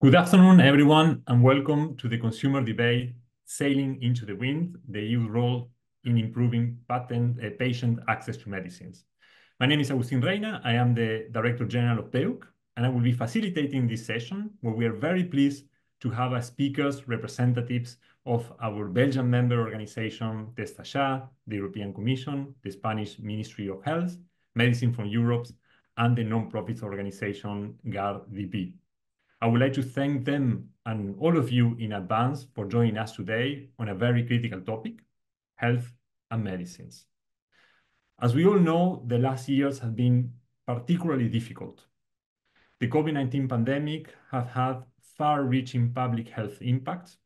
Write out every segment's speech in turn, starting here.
Good afternoon, everyone, and welcome to the consumer debate, Sailing into the Wind: The EU Role in Improving uh, Patient Access to Medicines. My name is Agustin Reyna. I am the Director General of BEUC, and I will be facilitating this session, where we are very pleased to have as speakers representatives of our Belgian member organization, TestAchat, the European Commission, the Spanish Ministry of Health, Medicine for Europe, and the nonprofit organization GARDP. I would like to thank them and all of you in advance for joining us today on a very critical topic: health and medicines. As we all know, the last years have been particularly difficult. The COVID-19 pandemic has had far-reaching public health impacts.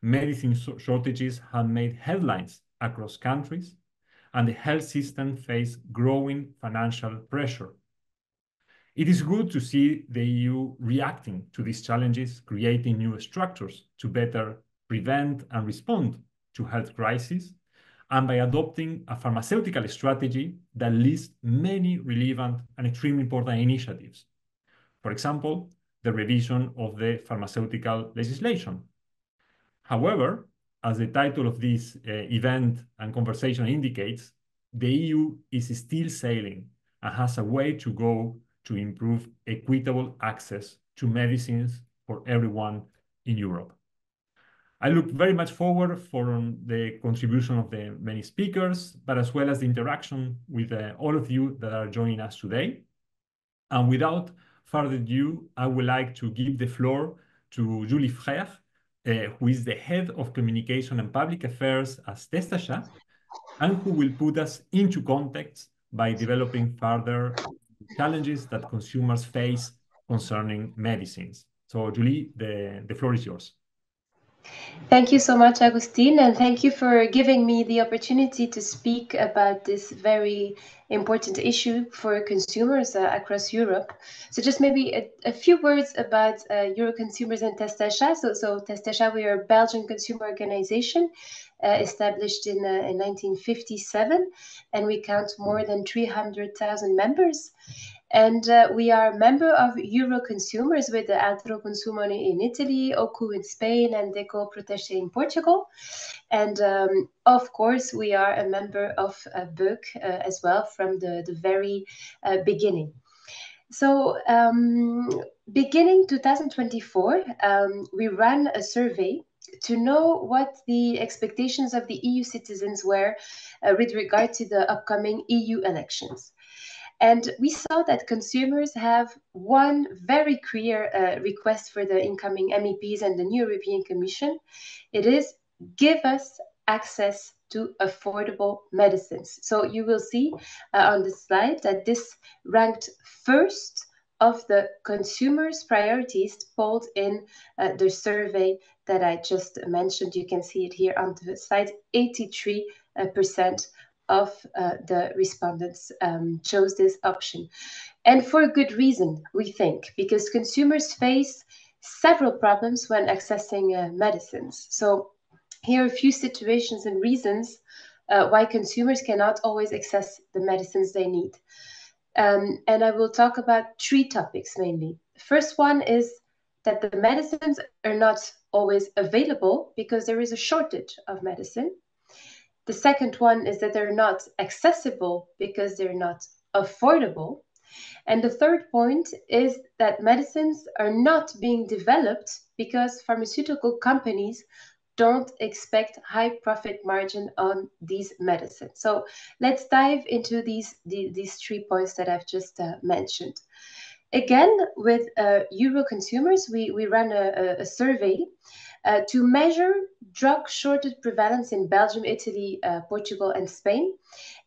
Medicine shortages have made headlines across countries, and the health system faces growing financial pressure. It is good to see the EU reacting to these challenges, creating new structures to better prevent and respond to health crises, and by adopting a pharmaceutical strategy that lists many relevant and extremely important initiatives. For example, the revision of the pharmaceutical legislation. However, as the title of this uh, event and conversation indicates, the EU is still sailing and has a way to go to improve equitable access to medicines for everyone in Europe. I look very much forward to um, the contribution of the many speakers, but as well as the interaction with uh, all of you that are joining us today. And without further ado, I would like to give the floor to Julie Frère, uh, who is the Head of Communication and Public Affairs at TestAchat, and who will put us into context by developing further challenges that consumers face concerning medicines. So, Julie, the the floor is yours. Thank you so much, Agustin, and thank you for giving me the opportunity to speak about this very important issue for consumers uh, across Europe. So just maybe a few words about uh, Euroconsumers and TestAchat. So TestAchat, we are a Belgian consumer organization uh, established in 1957, and we count more than 300,000 members. And uh, we are a member of Euroconsumers with the Altroconsumo in Italy, OCU in Spain, and DECO PROteste in Portugal. And um, of course, we are a member of BEUC uh, as well from the very uh, beginning. So um, beginning 2024, um, we ran a survey to know what the expectations of the EU citizens were with regard to the upcoming EU elections. And we saw that consumers have one very clear uh, request for the incoming MEPs and the new European Commission. It is, give us access to affordable medicines. So you will see uh, on the slide that this ranked first of the consumers' priorities polled in uh, the survey that I just mentioned. You can see it here on the slide. 83% of uh, the respondents um, chose this option. And for a good reason, we think, because consumers face several problems when accessing uh, medicines. So here are a few situations and reasons uh, why consumers cannot always access the medicines they need. Um, and I will talk about three topics mainly. First one is that the medicines are not always available because there is a shortage of medicine. The second one is that they're not accessible because they're not affordable. And the third point is that medicines are not being developed because pharmaceutical companies don't expect high profit margin on these medicines. So let's dive into these these three points that I've just mentioned. Again, with uh Euroconsumers, we ran a survey Uh, to measure drug shortage prevalence in Belgium, Italy, uh, Portugal, and Spain,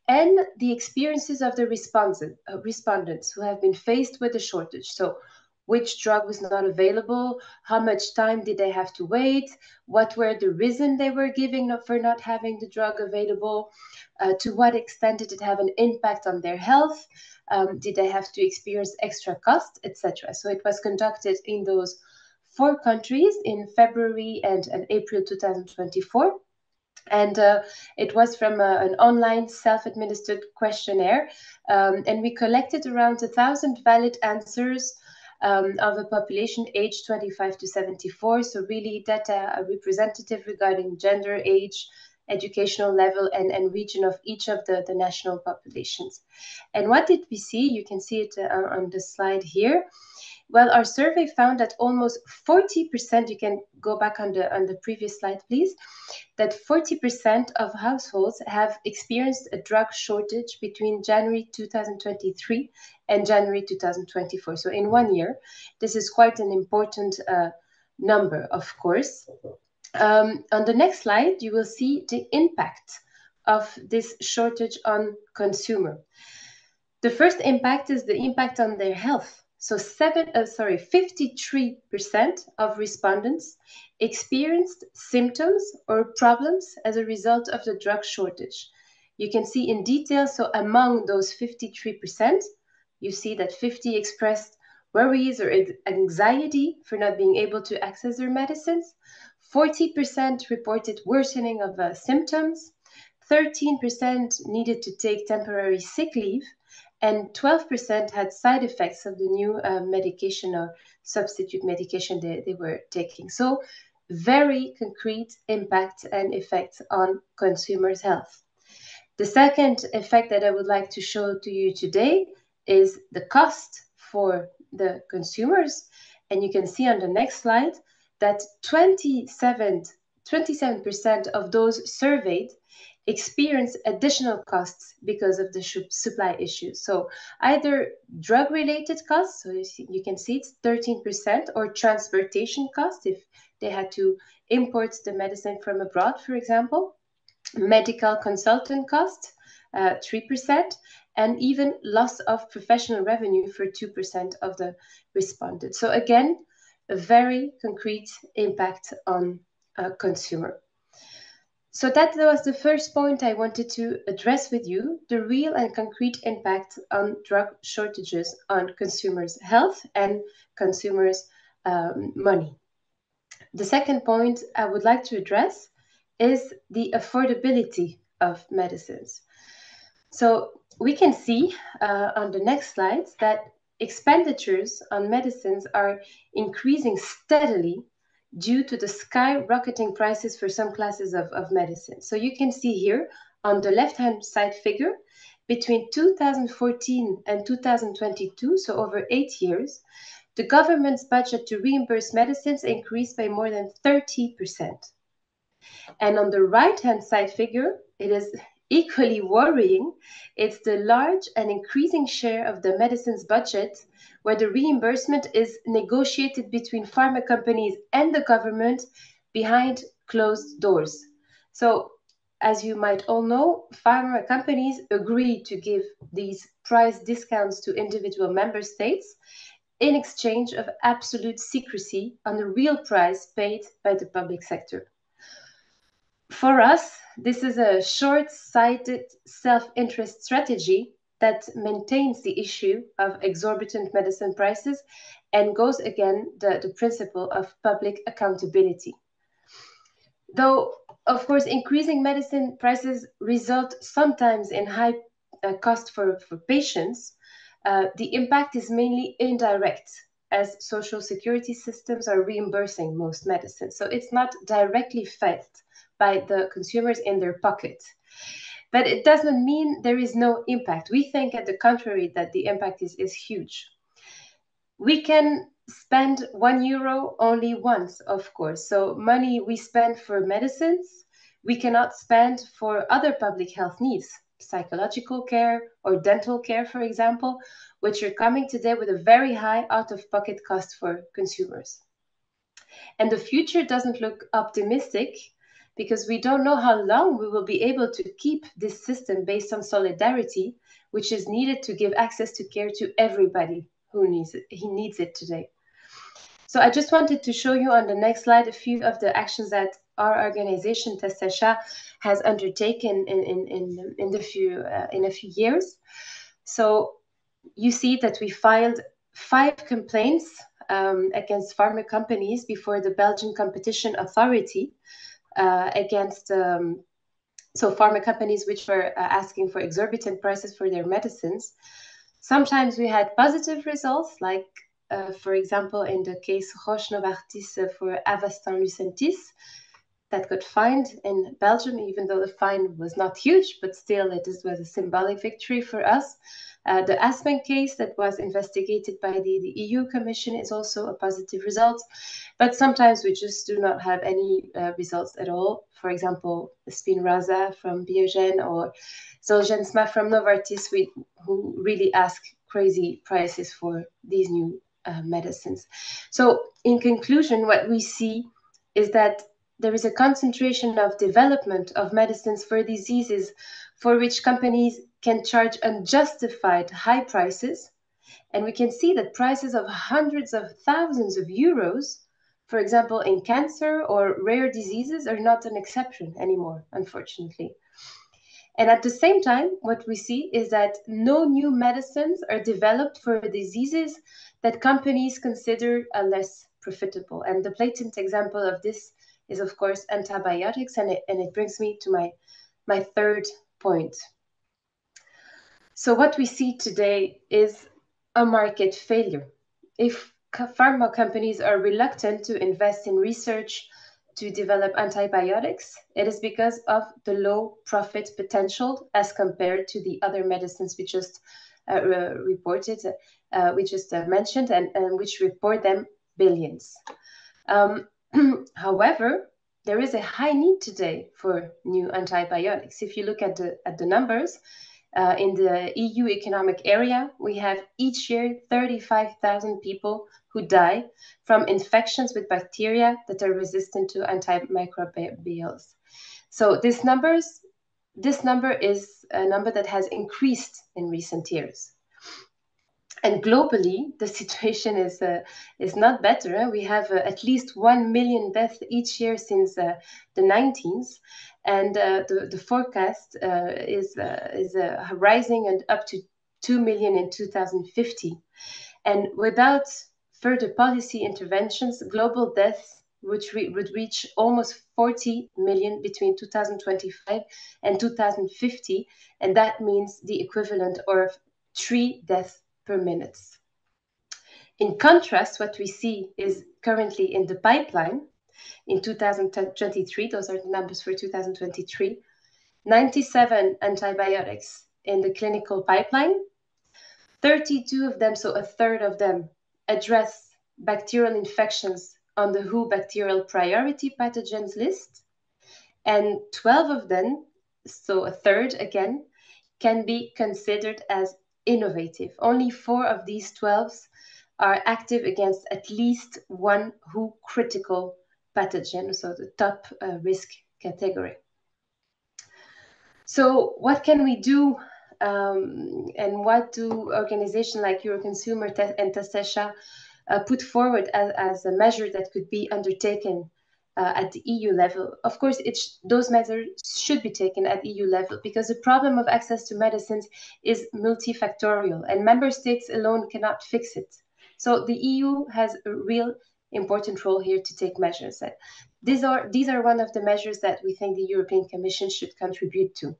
and the experiences of the uh, respondents who have been faced with a shortage. So which drug was not available? How much time did they have to wait? What were the reasons they were giving for not having the drug available? To what extent did it have an impact on their health? Um, did they have to experience extra costs, etc.? So it was conducted in those four countries in February and April 2024. And it was from an online self-administered questionnaire. And we collected around 1,000 valid answers um, of a population aged 25 to 74. So really data are representative regarding gender, age, educational level and, and region of each of the, the national populations. And what did we see? You can see it uh, on the slide here. Well, our survey found that almost 40%, you can go back on the, on the previous slide, please, that 40% of households have experienced a drug shortage between January 2023 and January 2024. So in one year, this is quite an important uh, number, of course. Um, on the next slide, you will see the impact of this shortage on consumer. The first impact is the impact on their health. So seven, uh, sorry, 53% of respondents experienced symptoms or problems as a result of the drug shortage. You can see in detail, so among those 53%, you see that 50 expressed worries or anxiety for not being able to access their medicines. 40% reported worsening of uh, symptoms. 13% needed to take temporary sick leave. And 12% had side effects of the new uh, medication or substitute medication they, they were taking. So, very concrete impact and effect on consumers' health. The second effect that I would like to show to you today is the cost for the consumers. And you can see on the next slide that 27, 27% of those surveyed experience additional costs because of the supply issues. So either drug-related costs, so you, see, you can see it's 13%, or transportation costs if they had to import the medicine from abroad, for example, medical consultant costs, uh, 3%, and even loss of professional revenue for 2% of the respondents. So again, a very concrete impact on a consumer. So that was the first point I wanted to address with you, the real and concrete impact on drug shortages on consumers' health and consumers' um, money. The second point I would like to address is the affordability of medicines. So we can see uh, on the next slides that expenditures on medicines are increasing steadily due to the skyrocketing prices for some classes of, of medicine. So you can see here on the left-hand side figure, between 2014 and 2022, so over eight years, the government's budget to reimburse medicines increased by more than 30%. And on the right-hand side figure, it is Equally worrying, it's the large and increasing share of the medicines budget where the reimbursement is negotiated between pharma companies and the government behind closed doors. So, as you might all know, pharma companies agree to give these price discounts to individual member states in exchange of absolute secrecy on the real price paid by the public sector. For us, this is a short sighted self interest strategy that maintains the issue of exorbitant medicine prices and goes again the, the principle of public accountability. Though, of course, increasing medicine prices result sometimes in high uh, cost for, for patients, uh, the impact is mainly indirect as social security systems are reimbursing most medicines. So it's not directly felt by the consumers in their pocket. But it doesn't mean there is no impact. We think, at the contrary, that the impact is, is huge. We can spend one euro only once, of course. So, money we spend for medicines, we cannot spend for other public health needs, psychological care or dental care, for example, which are coming today with a very high out of pocket cost for consumers. And the future doesn't look optimistic because we don't know how long we will be able to keep this system based on solidarity, which is needed to give access to care to everybody who needs it, he needs it today. So I just wanted to show you on the next slide a few of the actions that our organization TestAchat has undertaken in in in, in the few uh, in a few years. So you see that we filed five complaints um, against pharma companies before the Belgian Competition Authority uh, against um, so pharma companies which were uh, asking for exorbitant prices for their medicines. Sometimes we had positive results, like uh, for example, in the case Roche Novartis uh, for Avastin Lucentis, that got fined in Belgium, even though the fine was not huge, but still it was a symbolic victory for us. Uh, the Aspen case that was investigated by the, the, EU Commission is also a positive result, but sometimes we just do not have any uh, results at all. For example, Spinraza from Biogen or Zolgensma from Novartis, we, who really ask crazy prices for these new uh, medicines. So, in conclusion, what we see is that there is a concentration of development of medicines for diseases for which companies can charge unjustified high prices. And we can see that prices of hundreds of thousands of euros, for example, in cancer or rare diseases, are not an exception anymore, unfortunately. And at the same time, what we see is that no new medicines are developed for diseases that companies consider less profitable. And the blatant example of this is, of course, antibiotics. And it, and it brings me to my, my third point. So, what we see today is a market failure. If pharma companies are reluctant to invest in research to develop antibiotics, it is because of the low profit potential as compared to the other medicines we just uh, reported, uh, we just uh, mentioned, and, and, which report them billions. Um, however, there is a high need today for new antibiotics. If you look at the at the numbers, uh, in the EU economic area, we have each year 35,000 people who die from infections with bacteria that are resistant to antimicrobials. So this numbers, this number is a number that has increased in recent years. And globally, the situation is uh, is not better. We have uh, at least one million deaths each year since uh, the 19th, and uh, the the forecast uh, is uh, is rising and up to two million in 2050. And without further policy interventions, global deaths would, re- would reach almost 40 million between 2025 and 2050, and that means the equivalent of three deaths per minute. In contrast, what we see is currently in the pipeline in 2023, those are the numbers for 2023, 97 antibiotics in the clinical pipeline, 32 of them, so a third of them, address bacterial infections on the WHO bacterial priority pathogens list, and 12 of them, so a third again, can be considered as innovative. Only four of these 12 are active against at least one WHO critical pathogen, so the top uh, risk category. So, what can we do, um, and what do organizations like Euroconsumer and TestAchat uh, put forward as, as, a measure that could be undertaken uh, at the EU level. Of course, those measures should be taken at EU level because the problem of access to medicines is multifactorial and member states alone cannot fix it. So the EU has a real important role here to take measures. These are, these are one of the measures that we think the European Commission should contribute to.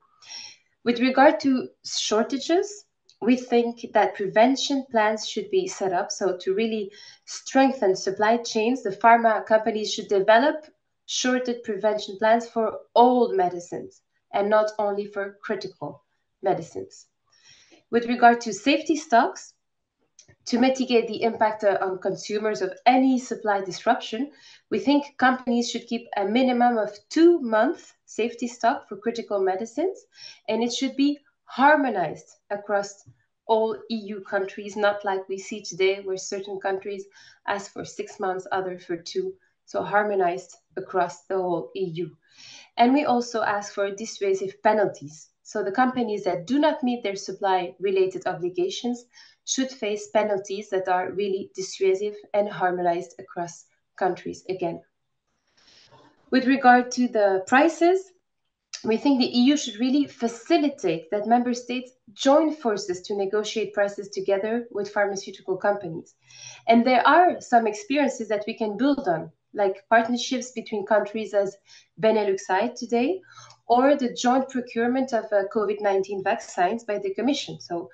With regard to shortages, we think that prevention plans should be set up. So, to really strengthen supply chains, the pharma companies should develop shortage prevention plans for all medicines and not only for critical medicines. With regard to safety stocks, to mitigate the impact uh, on consumers of any supply disruption, we think companies should keep a minimum of two months safety stock for critical medicines, and it should be harmonized across all EU countries, not like we see today, where certain countries ask for six months, others for two. So harmonized across the whole EU. And we also ask for dissuasive penalties. So the companies that do not meet their supply related obligations should face penalties that are really dissuasive and harmonized across countries again. With regard to the prices, we think the EU should really facilitate that member states join forces to negotiate prices together with pharmaceutical companies. And there are some experiences that we can build on, like partnerships between countries as Benelux today, or the joint procurement of uh, COVID 19 vaccines by the Commission. So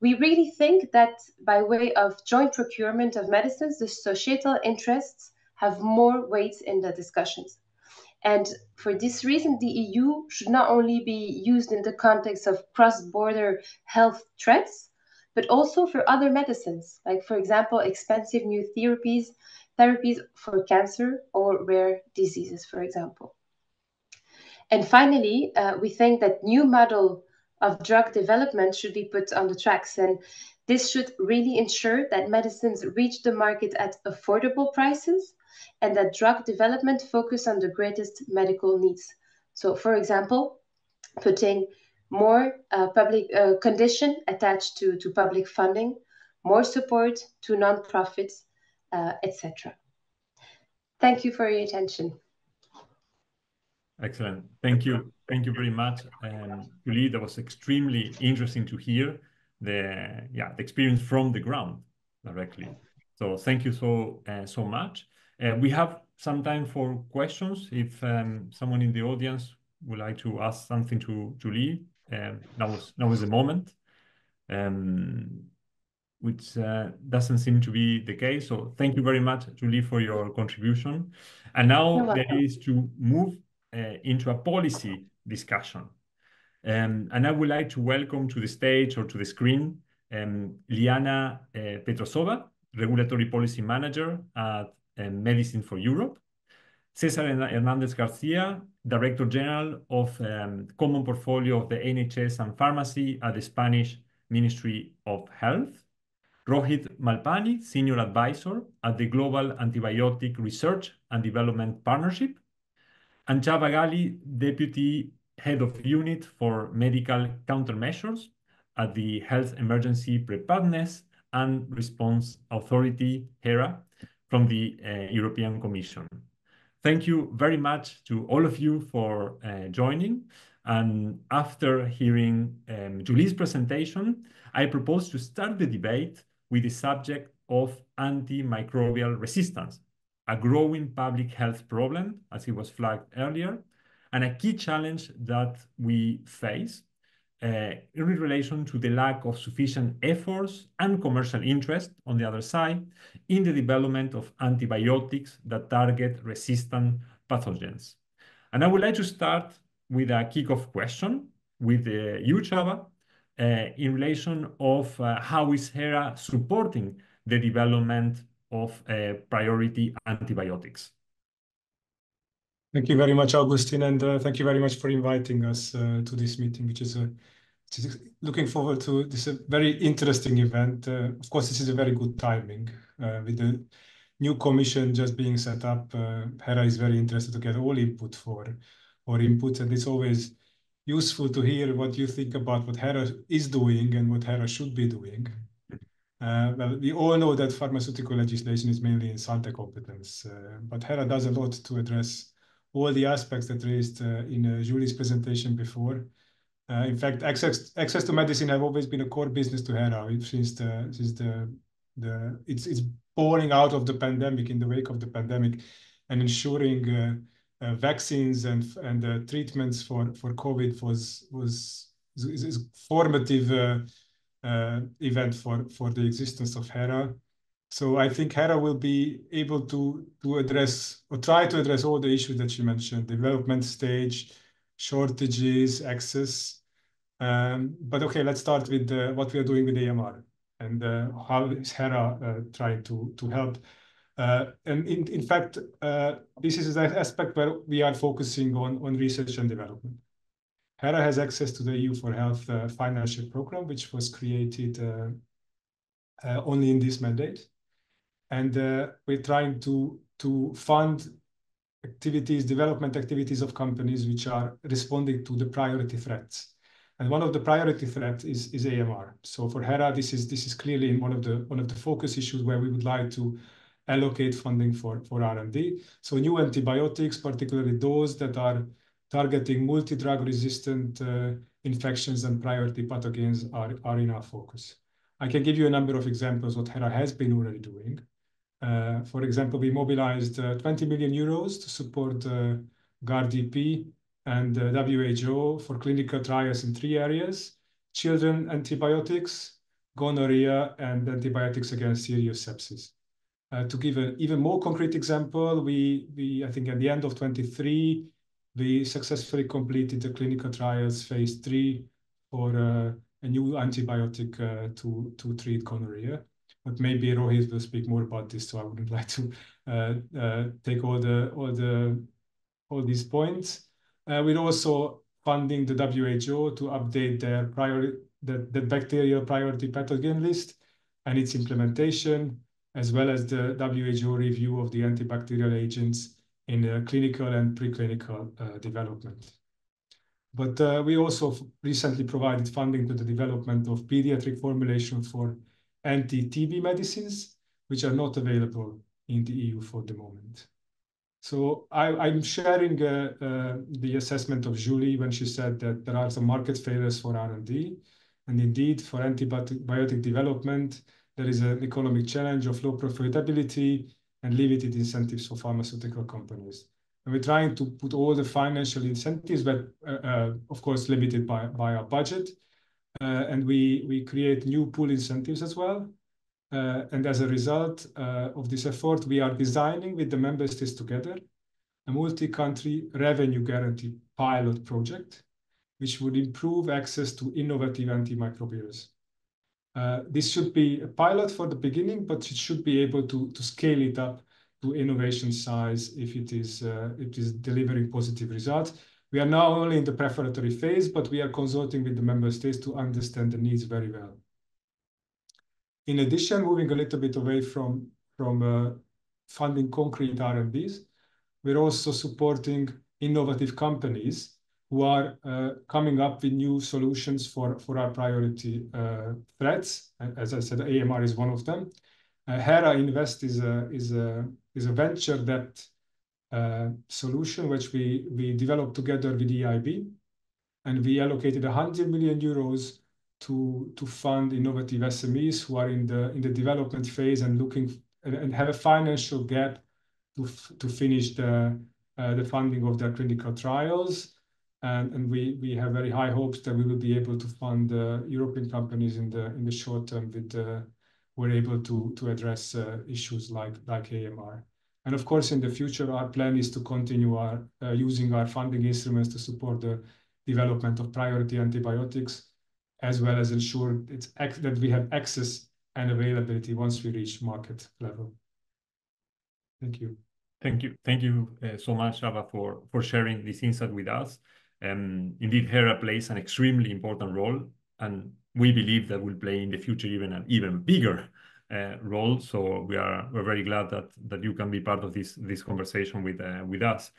we really think that by way of joint procurement of medicines, the societal interests have more weight in the discussions. And for this reason, the EU should not only be used in the context of cross border health threats, but also for other medicines, like, for example, expensive new therapies, therapies for cancer or rare diseases, for example. And finally, uh, we think that new model of drug development should be put on the tracks. And this should really ensure that medicines reach the market at affordable prices and that drug development focus on the greatest medical needs. So, for example, putting more uh, public uh, condition attached to, to public funding, more support to non-profits, uh, etc. Thank you for your attention. Excellent. Thank you. Thank you very much, um, Julie. That was extremely interesting to hear the yeah the experience from the ground directly. So thank you so uh, so much. Uh, we have some time for questions. If um, someone in the audience would like to ask something to Julie, um, now is the moment. Um, which uh, doesn't seem to be the case. So thank you very much, Julie, for your contribution. And now there is to move uh, into a policy discussion. Um, and I would like to welcome to the stage or to the screen um, Liana Petrosova, Regulatory Policy Manager at And medicine for Europe, Cesar Hernandez Garcia, Director General of um, Common Portfolio of the NHS and Pharmacy at the Spanish Ministry of Health, Rohit Malpani, Senior Advisor at the Global Antibiotic Research and Development Partnership, and Csaba Gali, Deputy Head of Unit for Medical Countermeasures at the Health Emergency Preparedness and Response Authority, HERA, from the uh, European Commission. Thank you very much to all of you for uh, joining. And after hearing um, Julie's presentation, I propose to start the debate with the subject of antimicrobial resistance, a growing public health problem, as it was flagged earlier, and a key challenge that we face in relation to the lack of sufficient efforts and commercial interest on the other side in the development of antibiotics that target resistant pathogens. And I would like to start with a kickoff question with uh, you, Csaba, uh, in relation of uh, how is HERA supporting the development of uh, priority antibiotics. Thank you very much, Augustine, and uh, thank you very much for inviting us uh, to this meeting, which is, a, looking forward to this a very interesting event. Uh, of course, this is a very good timing uh, with the new commission just being set up. Uh, HERA is very interested to get all input for or input, and it's always useful to hear what you think about what HERA is doing and what HERA should be doing. Uh, well, we all know that pharmaceutical legislation is mainly in Sante competence, uh, but HERA does a lot to address all the aspects that raised uh, in uh, Julie's presentation before. Uh, in fact, access access to medicine have always been a core business to HERA since the since the the it's it's pouring out of the pandemic in the wake of the pandemic, and ensuring uh, uh, vaccines and and uh, treatments for for COVID was was is, is formative uh, event for for the existence of HERA. So I think HERA will be able to to address or try to address all the issues that you mentioned: development stage, shortages, access. Um, but okay, let's start with what we are doing with AMR and uh, how is HERA uh, trying to to help uh, and in, in fact, uh, this is an aspect where we are focusing on, on research and development. HERA has access to the EU for Health uh, financial program, which was created only in this mandate. And we're trying to, to fund activities, development activities of companies which are responding to the priority threats. And one of the priority threats is, is AMR. So for HERA, this is, this is clearly one of the, one of the focus issues where we would like to allocate funding for, for R&D. So new antibiotics, particularly those that are targeting multi-drug resistant uh, infections and priority pathogens are, are in our focus. I can give you a number of examples what HERA has been already doing. Uh, for example, we mobilized uh, 20 million euros to support uh, GARDP and WHO for clinical trials in three areas, children antibiotics, gonorrhea, and antibiotics against serious sepsis. To give an even more concrete example, we, I think at the end of 2023, we successfully completed the clinical trials phase III for a new antibiotic to treat gonorrhea. But maybe Rohit will speak more about this, so I wouldn't like to uh, uh, take all the all the all these points. Uh, we're also funding the WHO to update their priority the bacterial priority pathogen list and its implementation, as well as the WHO review of the antibacterial agents in clinical and preclinical development. But we also recently provided funding to the development of pediatric formulation for anti-TB medicines, which are not available in the EU for the moment. So I'm sharing uh, uh, the assessment of Julie when she said that there are some market failures for R&D. And indeed, for antibiotic development, there is an economic challenge of low profitability and limited incentives for pharmaceutical companies. And we're trying to put all the financial incentives, but uh, of course, limited by our budget. Uh, and we we create new pool incentives as well. Uh, and as a result uh, of this effort, we are designing with the member states together a multi-country revenue guarantee pilot project, which would improve access to innovative antimicrobials. This should be a pilot for the beginning, but it should be able to to scale it up to innovation size if it is it is delivering positive results. We are now only in the preparatory phase, but we are consulting with the member states to understand the needs very well. In addition, moving a little bit away from from uh, funding concrete R&Ds, we're also supporting innovative companies who are uh, coming up with new solutions for for our priority uh, threats. As I said, AMR is one of them. HERA Invest is a is, a, is a venture debt solution, which we we developed together with EIB. And we allocated 100 million euros to to fund innovative SMEs who are in the in the development phase and looking and, and have a financial gap to to finish the uh, the funding of their clinical trials. And and we we have very high hopes that we will be able to fund uh, European companies in the in the short term that uh, we're able to to address issues like, like AMR. And of course, in the future, our plan is to continue our uh, using our funding instruments to support the development of priority antibiotics, as well as ensure that we have access and availability once we reach market level. Thank you. Thank you. Thank you uh, so much, Csaba, for sharing this insight with us. And indeed, HERA plays an extremely important role, and we believe that will play in the future even an even bigger Uh, role. So we're we're very glad that that you can be part of this this conversation with uh, with us.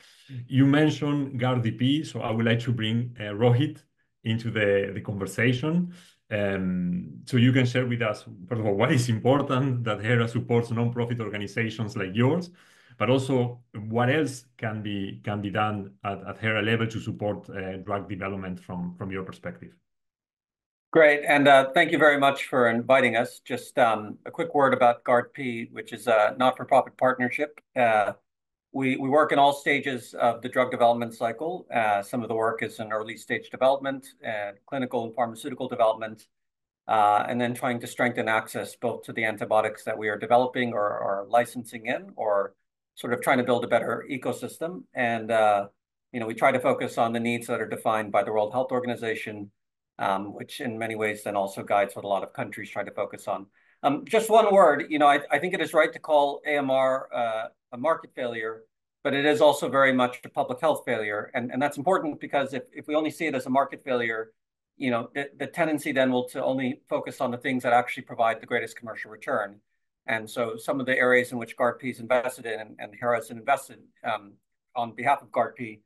You mentioned GARDP, so I would like to bring uh, Rohit into the the conversation. Um, so you can share with us, first of all, why it's important that HERA supports nonprofit organizations like yours, but also what else can be can be done at HERA level to support drug development from from your perspective. Great. And uh, thank you very much for inviting us. Just um, a quick word about GARDP, which is a not-for-profit partnership. Uh, we work in all stages of the drug development cycle. Uh, some of the work is in early stage development, and clinical and pharmaceutical development, and then trying to strengthen access both to the antibiotics that we are developing or licensing in, or sort of trying to build a better ecosystem. And you know, we try to focus on the needs that are defined by the World Health Organization, Um, which in many ways then also guides what a lot of countries try to focus on. Um, just one word, you know, I think it is right to call AMR uh, a market failure, but it is also very much a public health failure. And and that's important because if if we only see it as a market failure, you know, the tendency then will to only focus on the things that actually provide the greatest commercial return. And so some of the areas in which GARDP is invested in and HERA has invested um, on behalf of GARDP,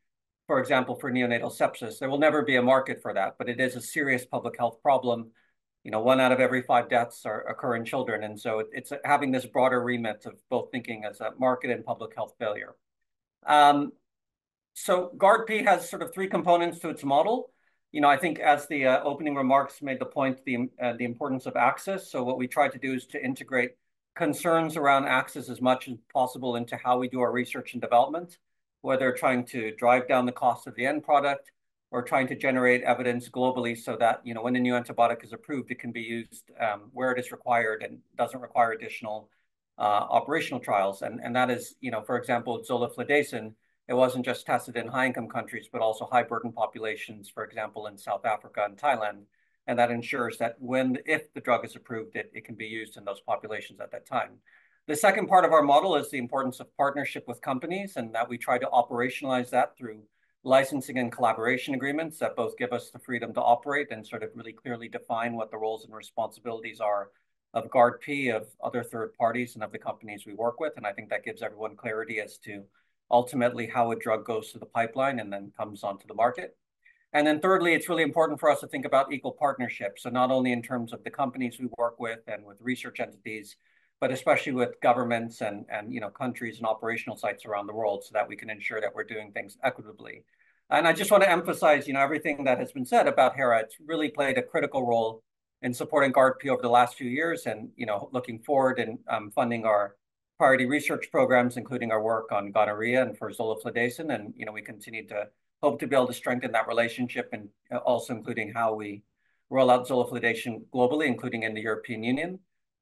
for example, for neonatal sepsis, there will never be a market for that, but it is a serious public health problem. You know, one out of every five deaths occur in children. And so it's having this broader remit of both thinking as a market and public health failure. Um, so GARDP has sort of three components to its model. You know, I think as the uh, opening remarks made the point, uh, the importance of access. So what we try to do is to integrate concerns around access as much as possible into how we do our research and development, whether trying to drive down the cost of the end product we're trying to generate evidence globally so that, you know, when a new antibiotic is approved, it can be used um, where it is required and doesn't require additional uh, operational trials. And, and that is, you know, for example, zoliflodacin, it wasn't just tested in high-income countries, but also high-burden populations, for example, in South Africa and Thailand. And that ensures that when, if the drug is approved, it, it can be used in those populations at that time. The second part of our model is the importance of partnership with companies and that we try to operationalize that through licensing and collaboration agreements that both give us the freedom to operate and sort of really clearly define what the roles and responsibilities are of GARDP, of other third parties, and of the companies we work with. And I think that gives everyone clarity as to ultimately how a drug goes through the pipeline and then comes onto the market. And then thirdly, it's really important for us to think about equal partnerships. So not only in terms of the companies we work with and with research entities, but especially with governments and, and you know, countries and operational sites around the world so that we can ensure that we're doing things equitably. And I just want to emphasize, you know, everything that has been said about HERA. It's really played a critical role in supporting GARDP over the last few years and, you know, looking forward and um, funding our priority research programs, including our work on gonorrhea and for zoliflodacin. And, you know, we continue to hope to be able to strengthen that relationship and uh, also including how we roll out zoliflodacin globally, including in the European Union.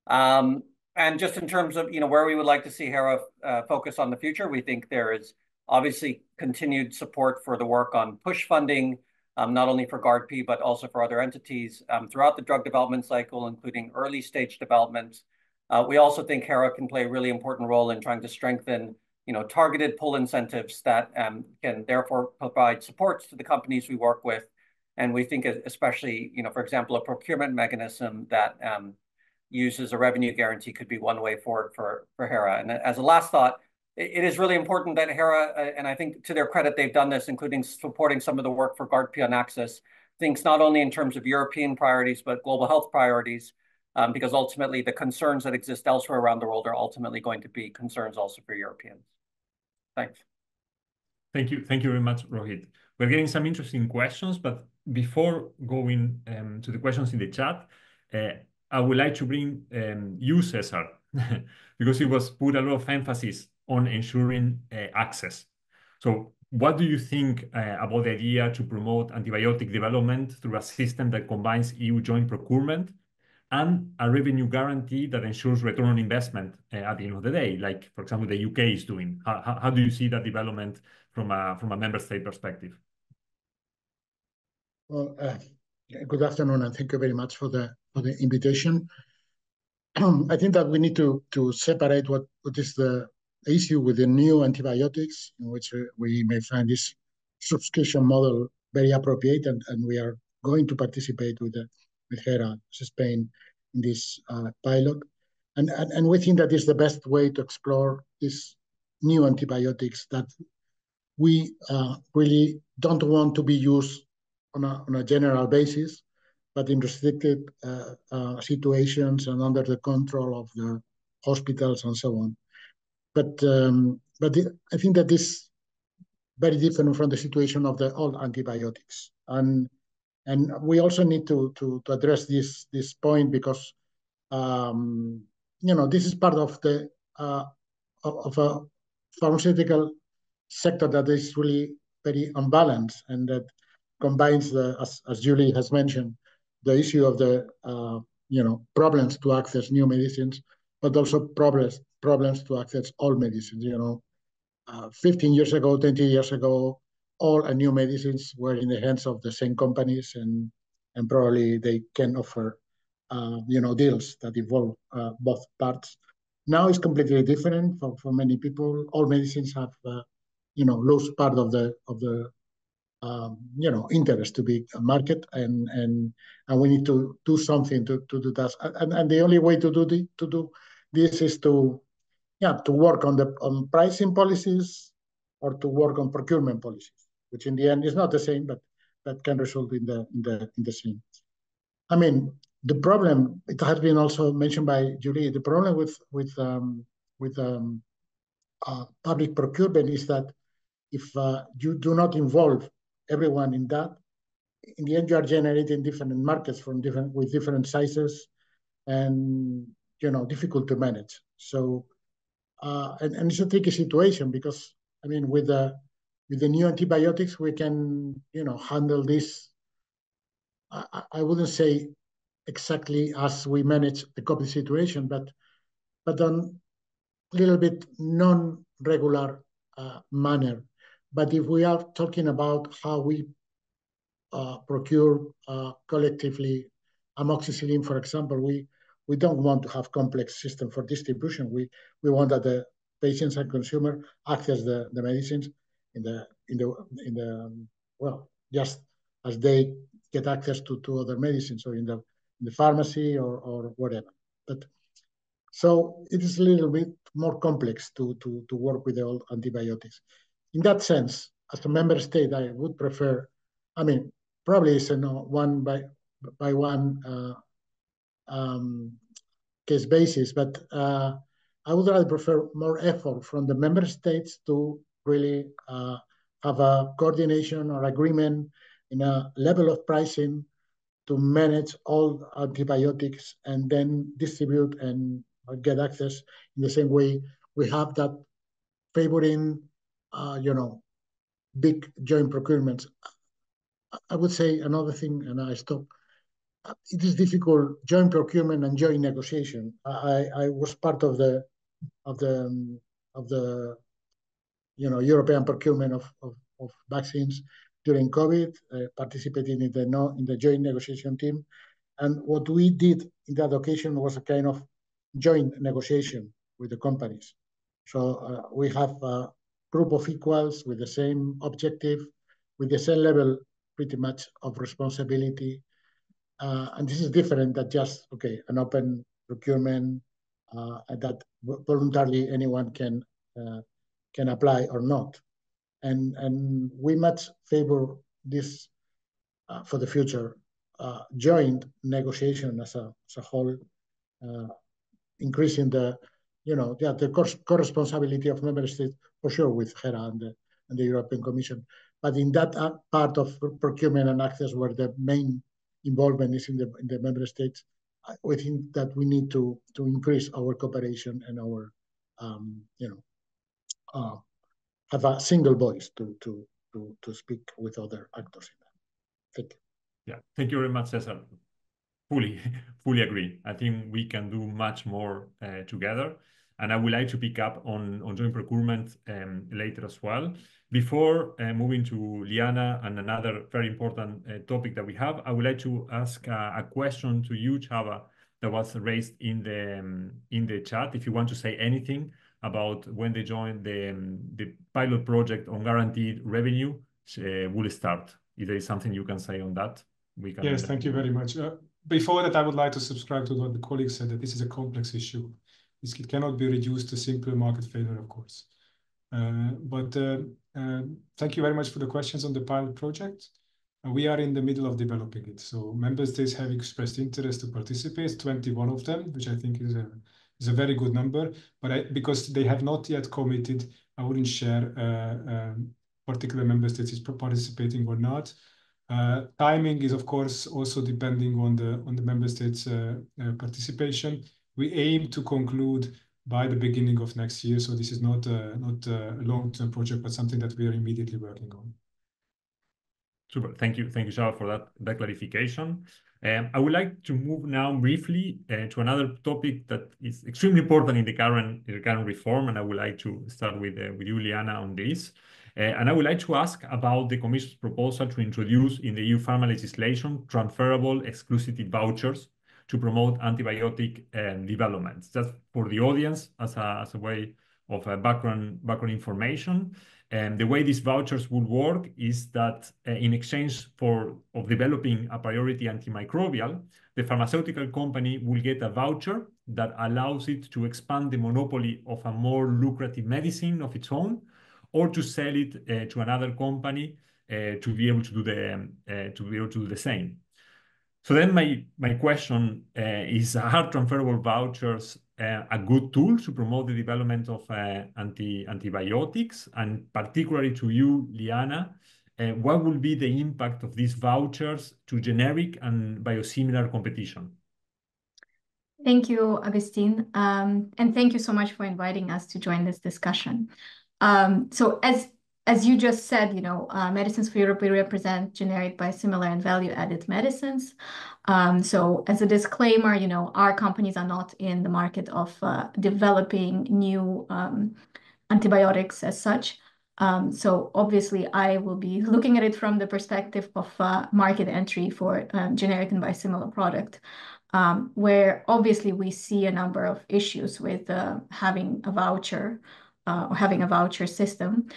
Um, and just in terms of, you know, where we would like to see HERA uh, focus on the future, we think there is obviously continued support for the work on push funding, um, not only for GARDP, but also for other entities um, throughout the drug development cycle, including early stage development. Uh, we also think HERA can play a really important role in trying to strengthen you know, targeted pull incentives that um, can therefore provide supports to the companies we work with. And we think especially, you know, for example, a procurement mechanism that um, uses a revenue guarantee could be one way forward for, for HERA. And as a last thought, it is really important that HERA, uh, and I think to their credit, they've done this, including supporting some of the work for GARDP on access, thinks not only in terms of European priorities, but global health priorities, um, because ultimately the concerns that exist elsewhere around the world are ultimately going to be concerns also for Europeans. Thanks. Thank you. Thank you very much, Rohit. We're getting some interesting questions, but before going um, to the questions in the chat, uh, I would like to bring um, you, Cesar, because it was put a lot of emphasis on ensuring uh, access. So what do you think uh, about the idea to promote antibiotic development through a system that combines EU joint procurement and a revenue guarantee that ensures return on investment uh, at the end of the day, like, for example, the UK is doing? How, how, do you see that development from a, from a member state perspective? Well, uh, good afternoon, and thank you very much for the for the invitation. I think that we need to to separate what what is the issue with the new antibiotics, in which uh, we may find this subscription model very appropriate, and, and we are going to participate with the with HERA Spain in this uh, pilot. And, and, and we think that is the best way to explore these new antibiotics that we uh, really don't want to be used on a, on a general basis, but in restricted uh, uh, situations and under the control of the hospitals and so on. But um, but I think that this very different from the situation of the old antibiotics, and and we also need to to, to address this this point because um, you know this is part of the uh, of a pharmaceutical sector that is really very unbalanced and that combines the as, as Julie has mentioned the issue of the uh, you know problems to access new medicines but also problems problems to access all medicines. You know, uh, 15 years ago, 20 years ago, all new medicines were in the hands of the same companies, and and probably they can offer uh, you know deals that involve uh, both parts. Now it's completely different for, for many people. All medicines have uh, you know lose part of the of the um, you know interest to be a market and and and we need to do something to, to do that. And, and the only way to do the, to do this is to yeah to work on the on pricing policies or to work on procurement policies which in the end is not the same but that can result in the in the in the same. I mean the problem it has been also mentioned by julie the problem with with um, with um, uh, public procurement is that if uh, you do not involve everyone in that in the end you are generating different markets from different with different sizes and you know difficult to manage so uh, and, and it's a tricky situation because I mean with the with the new antibiotics, we can, you know, handle this. I, I wouldn't say exactly as we manage the COVID situation, but but on a little bit non-regular uh, manner. But if we are talking about how we uh, procure uh, collectively amoxicillin, for example, we we don't want to have complex system for distribution. We we want that the patients and consumer access the, the medicines in the in the in the well just as they get access to, to other medicines or in the in the pharmacy or, or whatever. But so it is a little bit more complex to, to, to work with the old antibiotics. In that sense, as a member state, I would prefer, I mean, probably it's a know, one by by one uh, um, case basis, but uh, I would rather prefer more effort from the member states to really uh, have a coordination or agreement in a level of pricing to manage all antibiotics and then distribute and get access in the same way we have that favoring, uh, you know, big joint procurements. I would say another thing, and I stop. It is difficult joint procurement and joint negotiation. I, I was part of the of the um, of the you know European procurement of, of, of vaccines during COVID, uh, participating in the no, in the joint negotiation team. And what we did in that occasion was a kind of joint negotiation with the companies. So uh, we have a group of equals with the same objective, with the same level pretty much of responsibility. Uh, and this is different than just, okay, an open procurement uh, that voluntarily anyone can uh, can apply or not. And, and we much favor this uh, for the future uh, joint negotiation as a, as a whole, uh, increasing the, you know, yeah, the co-responsibility of member states for sure with HERA and the, and the European Commission. But in that uh, part of procurement and access where the main involvement is in the, in the member states, we think that we need to, to increase our cooperation and our, um, you know, uh, have a single voice to to to to speak with other actors in that. Thank you. Yeah, thank you very much, Cesar. Fully, fully agree. I think we can do much more uh, together. And I would like to pick up on, on joint procurement um, later as well. Before uh, moving to Liana and another very important uh, topic that we have, I would like to ask uh, a question to you, Csaba, that was raised in the um, in the chat. If you want to say anything about when they join the, um, the pilot project on guaranteed revenue uh, will start. If there is something you can say on that, we can. Yes, thank you very much. Uh, before that, I would like to subscribe to what the colleague said, that this is a complex issue. This cannot be reduced to simple market failure, of course. Uh, but uh, uh, thank you very much for the questions on the pilot project. We are in the middle of developing it. So member states have expressed interest to participate, 21 of them, which I think is a is a very good number, but I, because they have not yet committed, I wouldn't share uh, um, particular member states is participating or not. Uh, timing is, of course, also depending on the on the member states' uh, participation. We aim to conclude by the beginning of next year, so this is not a, long-term project, but something that we are immediately working on. Super. Thank you. Thank you, Shao, for that, clarification. Um, I would like to move now briefly uh, to another topic that is extremely important in the current, reform, and I would like to start with, uh, you, Liana, on this. Uh, and I would like to ask about the Commission's proposal to introduce in the EU pharma legislation transferable exclusivity vouchers to promote antibiotic um, developments. Just for the audience, as a, as a way of uh, background, background information, and the way these vouchers would work is that uh, in exchange for of developing a priority antimicrobial, the pharmaceutical company will get a voucher that allows it to expand the monopoly of a more lucrative medicine of its own, or to sell it uh, to another company uh, to be able to do the um, uh, to be able to do the same. So then my my question uh, is: Are transferable vouchers uh, a good tool to promote the development of uh, anti antibiotics, and particularly to you, Liana, uh, what will be the impact of these vouchers to generic and biosimilar competition? Thank you, Agustin, um, and thank you so much for inviting us to join this discussion. Um, so as as you just said, you know, uh, Medicines for Europe, we represent generic, biosimilar, and value-added medicines. Um, so as a disclaimer, you know, our companies are not in the market of uh, developing new um, antibiotics as such. Um, so obviously, I will be looking at it from the perspective of uh, market entry for um, generic and biosimilar product, um, where obviously we see a number of issues with uh, having a voucher uh, or having a voucher system.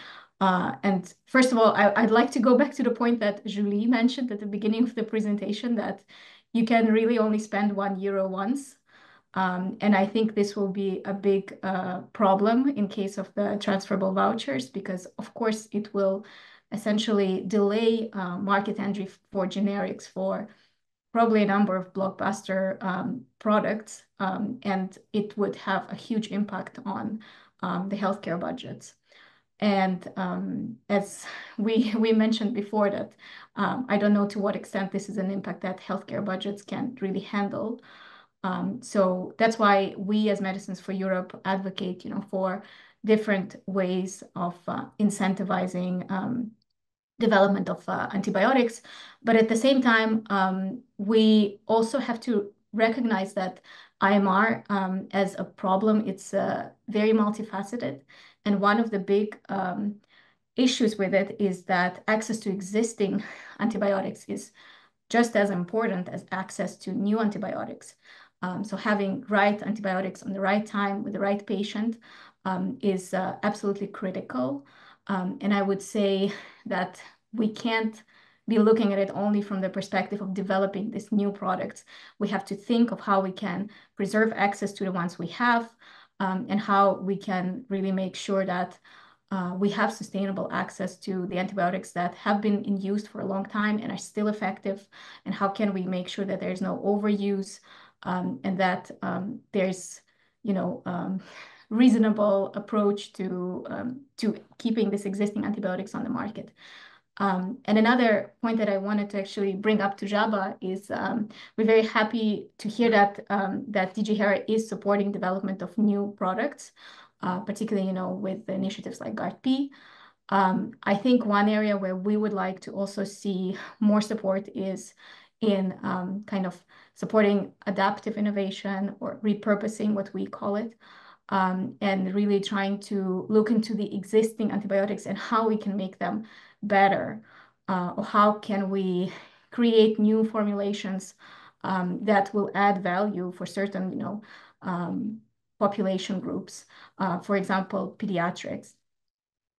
Uh, and first of all, I, would like to go back to the point that Julie mentioned at the beginning of the presentation that you can really only spend one euro once. Um, and I think this will be a big uh, problem in case of the transferable vouchers, because of course it will essentially delay uh, market entry for generics for probably a number of blockbuster um, products, um, and it would have a huge impact on um, the healthcare budgets. And um, as we we mentioned before that, um, I don't know to what extent this is an impact that healthcare budgets can really handle. Um, so that's why we as Medicines for Europe advocate, you know, for different ways of uh, incentivizing um, development of uh, antibiotics. But at the same time, um, we also have to recognize that AMR um, as a problem, it's uh, very multifaceted. And one of the big um, issues with it is that access to existing antibiotics is just as important as access to new antibiotics. Um, so having right antibiotics on the right time with the right patient um, is uh, absolutely critical. Um, and I would say that we can't be looking at it only from the perspective of developing these new products. We have to think of how we can preserve access to the ones we have um, and how we can really make sure that uh, we have sustainable access to the antibiotics that have been in use for a long time and are still effective, and how can we make sure that there's no overuse um, and that um, there's, you know, um, reasonable approach to um, to keeping this existing antibiotics on the market. Um, and another point that I wanted to actually bring up to Csaba is um, we're very happy to hear that um, that DG HERA is supporting development of new products, uh, particularly you know with initiatives like GARDP. Um, I think one area where we would like to also see more support is in um, kind of supporting adaptive innovation or repurposing what we call it. Um, and really trying to look into the existing antibiotics and how we can make them better? Uh, or how can we create new formulations um, that will add value for certain, you know, um, population groups, uh, for example, pediatrics.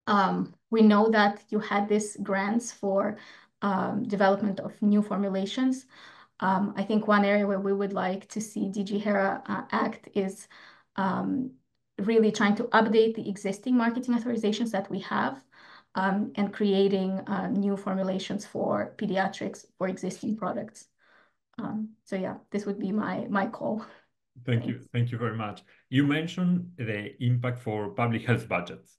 Um, we know that you had these grants for um, development of new formulations. Um, I think one area where we would like to see DG HERA uh, act is um, really trying to update the existing marketing authorizations that we have um, and creating uh, new formulations for pediatrics for existing products. Um, so yeah, this would be my my call. Thank you. Thank you very much. You mentioned the impact for public health budgets.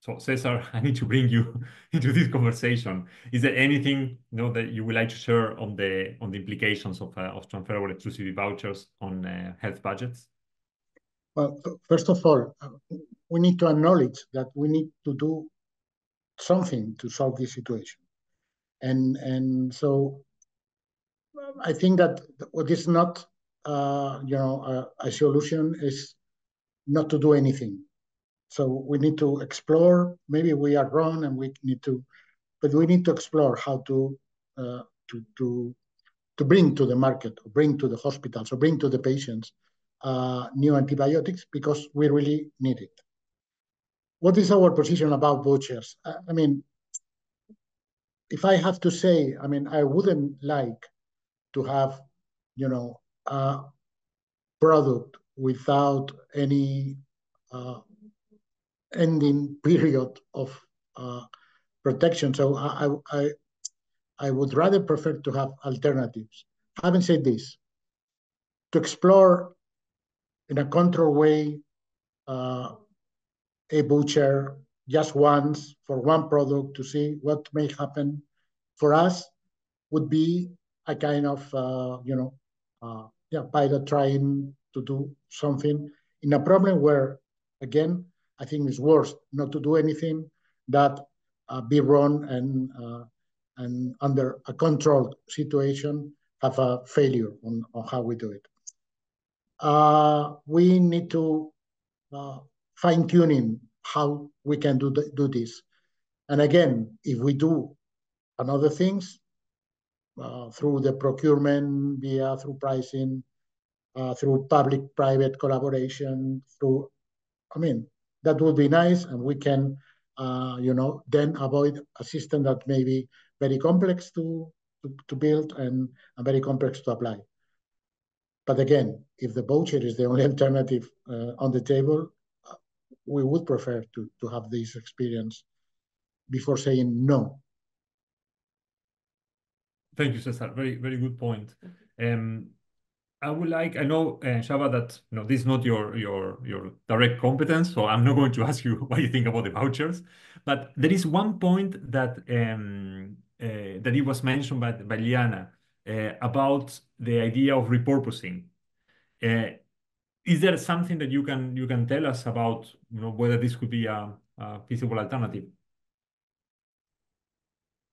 So Cesar, I need to bring you into this conversation. Is there anything you know that you would like to share on the on the implications of uh, of transferable exclusivity vouchers on uh, health budgets? Well, first of all, uh, we need to acknowledge that we need to do something to solve this situation. And and so I think that what is not uh, you know a, a, solution is not to do anything. So we need to explore. Maybe we are wrong, and we need to, but we need to explore how to uh, to to to bring to the market, or bring to the hospitals, or bring to the patients uh, new antibiotics because we really need it what is our position about vouchers? I mean, if I have to say, I mean, I wouldn't like to have, you know, a product without any uh, ending period of uh, protection. So I, I, I would rather prefer to have alternatives. Having said this, to explore in a controlled way uh, a voucher just once for one product to see what may happen for us would be a kind of uh, you know uh, yeah pilot trying to do something in a problem where again I think it's worse not to do anything that uh, be run and uh, and under a controlled situation have a failure on, on how we do it. Uh, we need to uh, fine tuning how we can do, the, do this. And again, if we do another things uh, through the procurement, via through pricing, uh, through public-private collaboration, through, I mean, that would be nice, and we can, uh, you know, then avoid a system that may be very complex to, to, to build and, and very complex to apply. But again, if the voucher is the only alternative uh, on the table, we would prefer to, to have this experience before saying no. Thank you, Cesar. Very, very good point. Um, I would like, I know, uh, Csaba, that you know, this is not your, your, your direct competence, so I'm not going to ask you what you think about the vouchers. But there is one point that um, uh, that it was mentioned by, by Liana uh, about the idea of repurposing. Uh, is there something that you can you can tell us about you know, whether this could be a, a feasible alternative?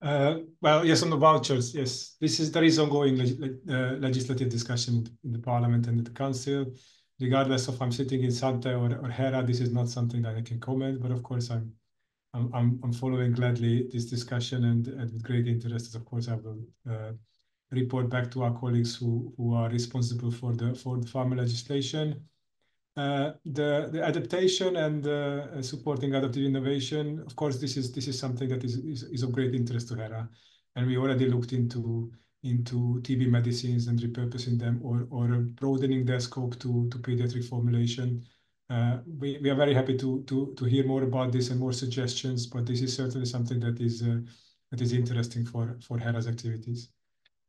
Uh, well, yes, on the vouchers, yes. This is there is ongoing leg uh, legislative discussion in the Parliament and the Council. Regardless of I'm sitting in SANTE or, or HERA, this is not something that I can comment. But of course, I'm I'm I'm, following gladly this discussion and, and with great interest. Of course, I will uh, report back to our colleagues who who are responsible for the for the pharma legislation. Uh, the the adaptation and uh, supporting adaptive innovation, of course, this is this is something that is is, is of great interest to HERA, and we already looked into into TB medicines and repurposing them or or broadening their scope to to pediatric formulation. Uh, we we are very happy to to to hear more about this and more suggestions, but this is certainly something that is uh, that is interesting for for HERA's activities.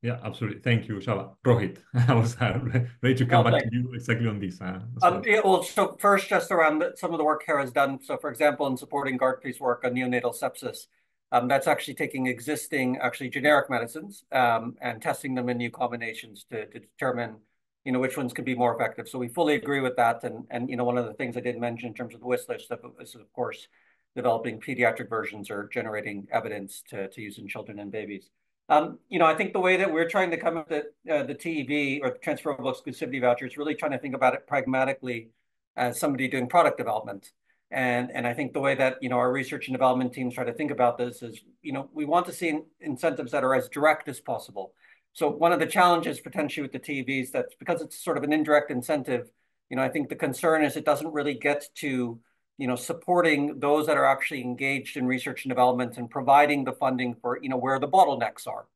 Yeah, absolutely. Thank you, Csaba. Rohit, I was uh, ready to come back to you exactly on this. Um, yeah, well, so first, just around some of the work HERA has done. So, for example, in supporting GARDP's work on neonatal sepsis, um, that's actually taking existing, actually generic medicines um, and testing them in new combinations to, to determine, you know, which ones could be more effective. So we fully agree with that. And, and you know, one of the things I did mention in terms of the wish list is, of course, developing pediatric versions or generating evidence to, to use in children and babies. Um, you know, I think the way that we're trying to come up with uh, the TEV or the transferable exclusivity voucher is really trying to think about it pragmatically as somebody doing product development. And, and I think the way that, you know, our research and development teams try to think about this is, you know, we want to see incentives that are as direct as possible. So one of the challenges potentially with the TEVs that's because it's sort of an indirect incentive, you know, I think the concern is it doesn't really get to you know, supporting those that are actually engaged in research and development and providing the funding for, you know, where the bottlenecks are.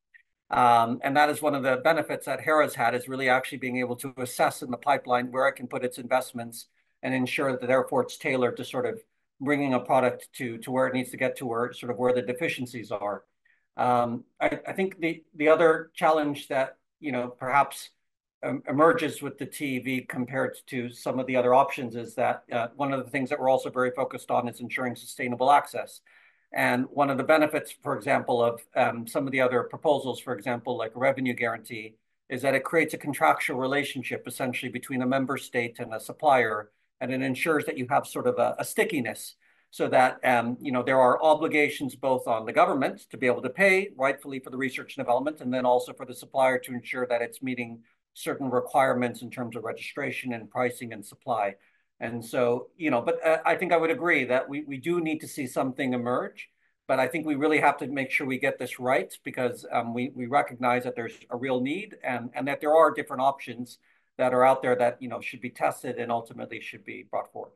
Um, and that is one of the benefits that HERA's had is really actually being able to assess in the pipeline where it can put its investments and ensure that therefore it's tailored to sort of bringing a product to, to where it needs to get to where sort of where the deficiencies are. Um, I, I think the, the other challenge that, you know, perhaps emerges with the TEV compared to some of the other options is that uh, one of the things that we're also very focused on is ensuring sustainable access. And one of the benefits, for example, of um, some of the other proposals, for example, like revenue guarantee, is that it creates a contractual relationship essentially between a member state and a supplier, and it ensures that you have sort of a, a stickiness so that um, you know there are obligations both on the government to be able to pay rightfully for the research and development, and then also for the supplier to ensure that it's meeting certain requirements in terms of registration and pricing and supply. And so, you know, but uh, I think I would agree that we, we do need to see something emerge. But I think we really have to make sure we get this right because um, we, we recognize that there's a real need and, and that there are different options that are out there that, you know, should be tested and ultimately should be brought forward.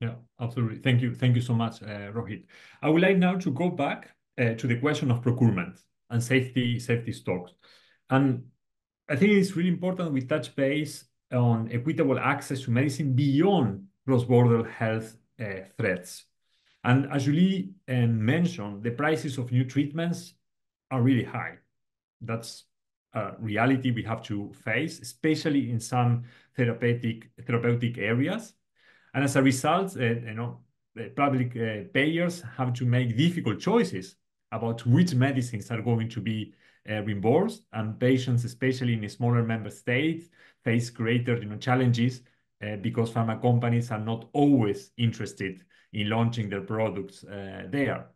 Yeah, absolutely. Thank you. Thank you so much, uh, Rohit. I would like now to go back uh, to the question of procurement and safety safety stocks. And I think it's really important we touch base on equitable access to medicine beyond cross-border health uh, threats. And as Julie uh, mentioned, the prices of new treatments are really high. That's a reality we have to face, especially in some therapeutic therapeutic areas. And as a result, uh, you know, public payers have to make difficult choices about which medicines are going to be uh, reimbursed, and patients, especially in smaller member states, face greater you know, challenges uh, because pharma companies are not always interested in launching their products uh, there.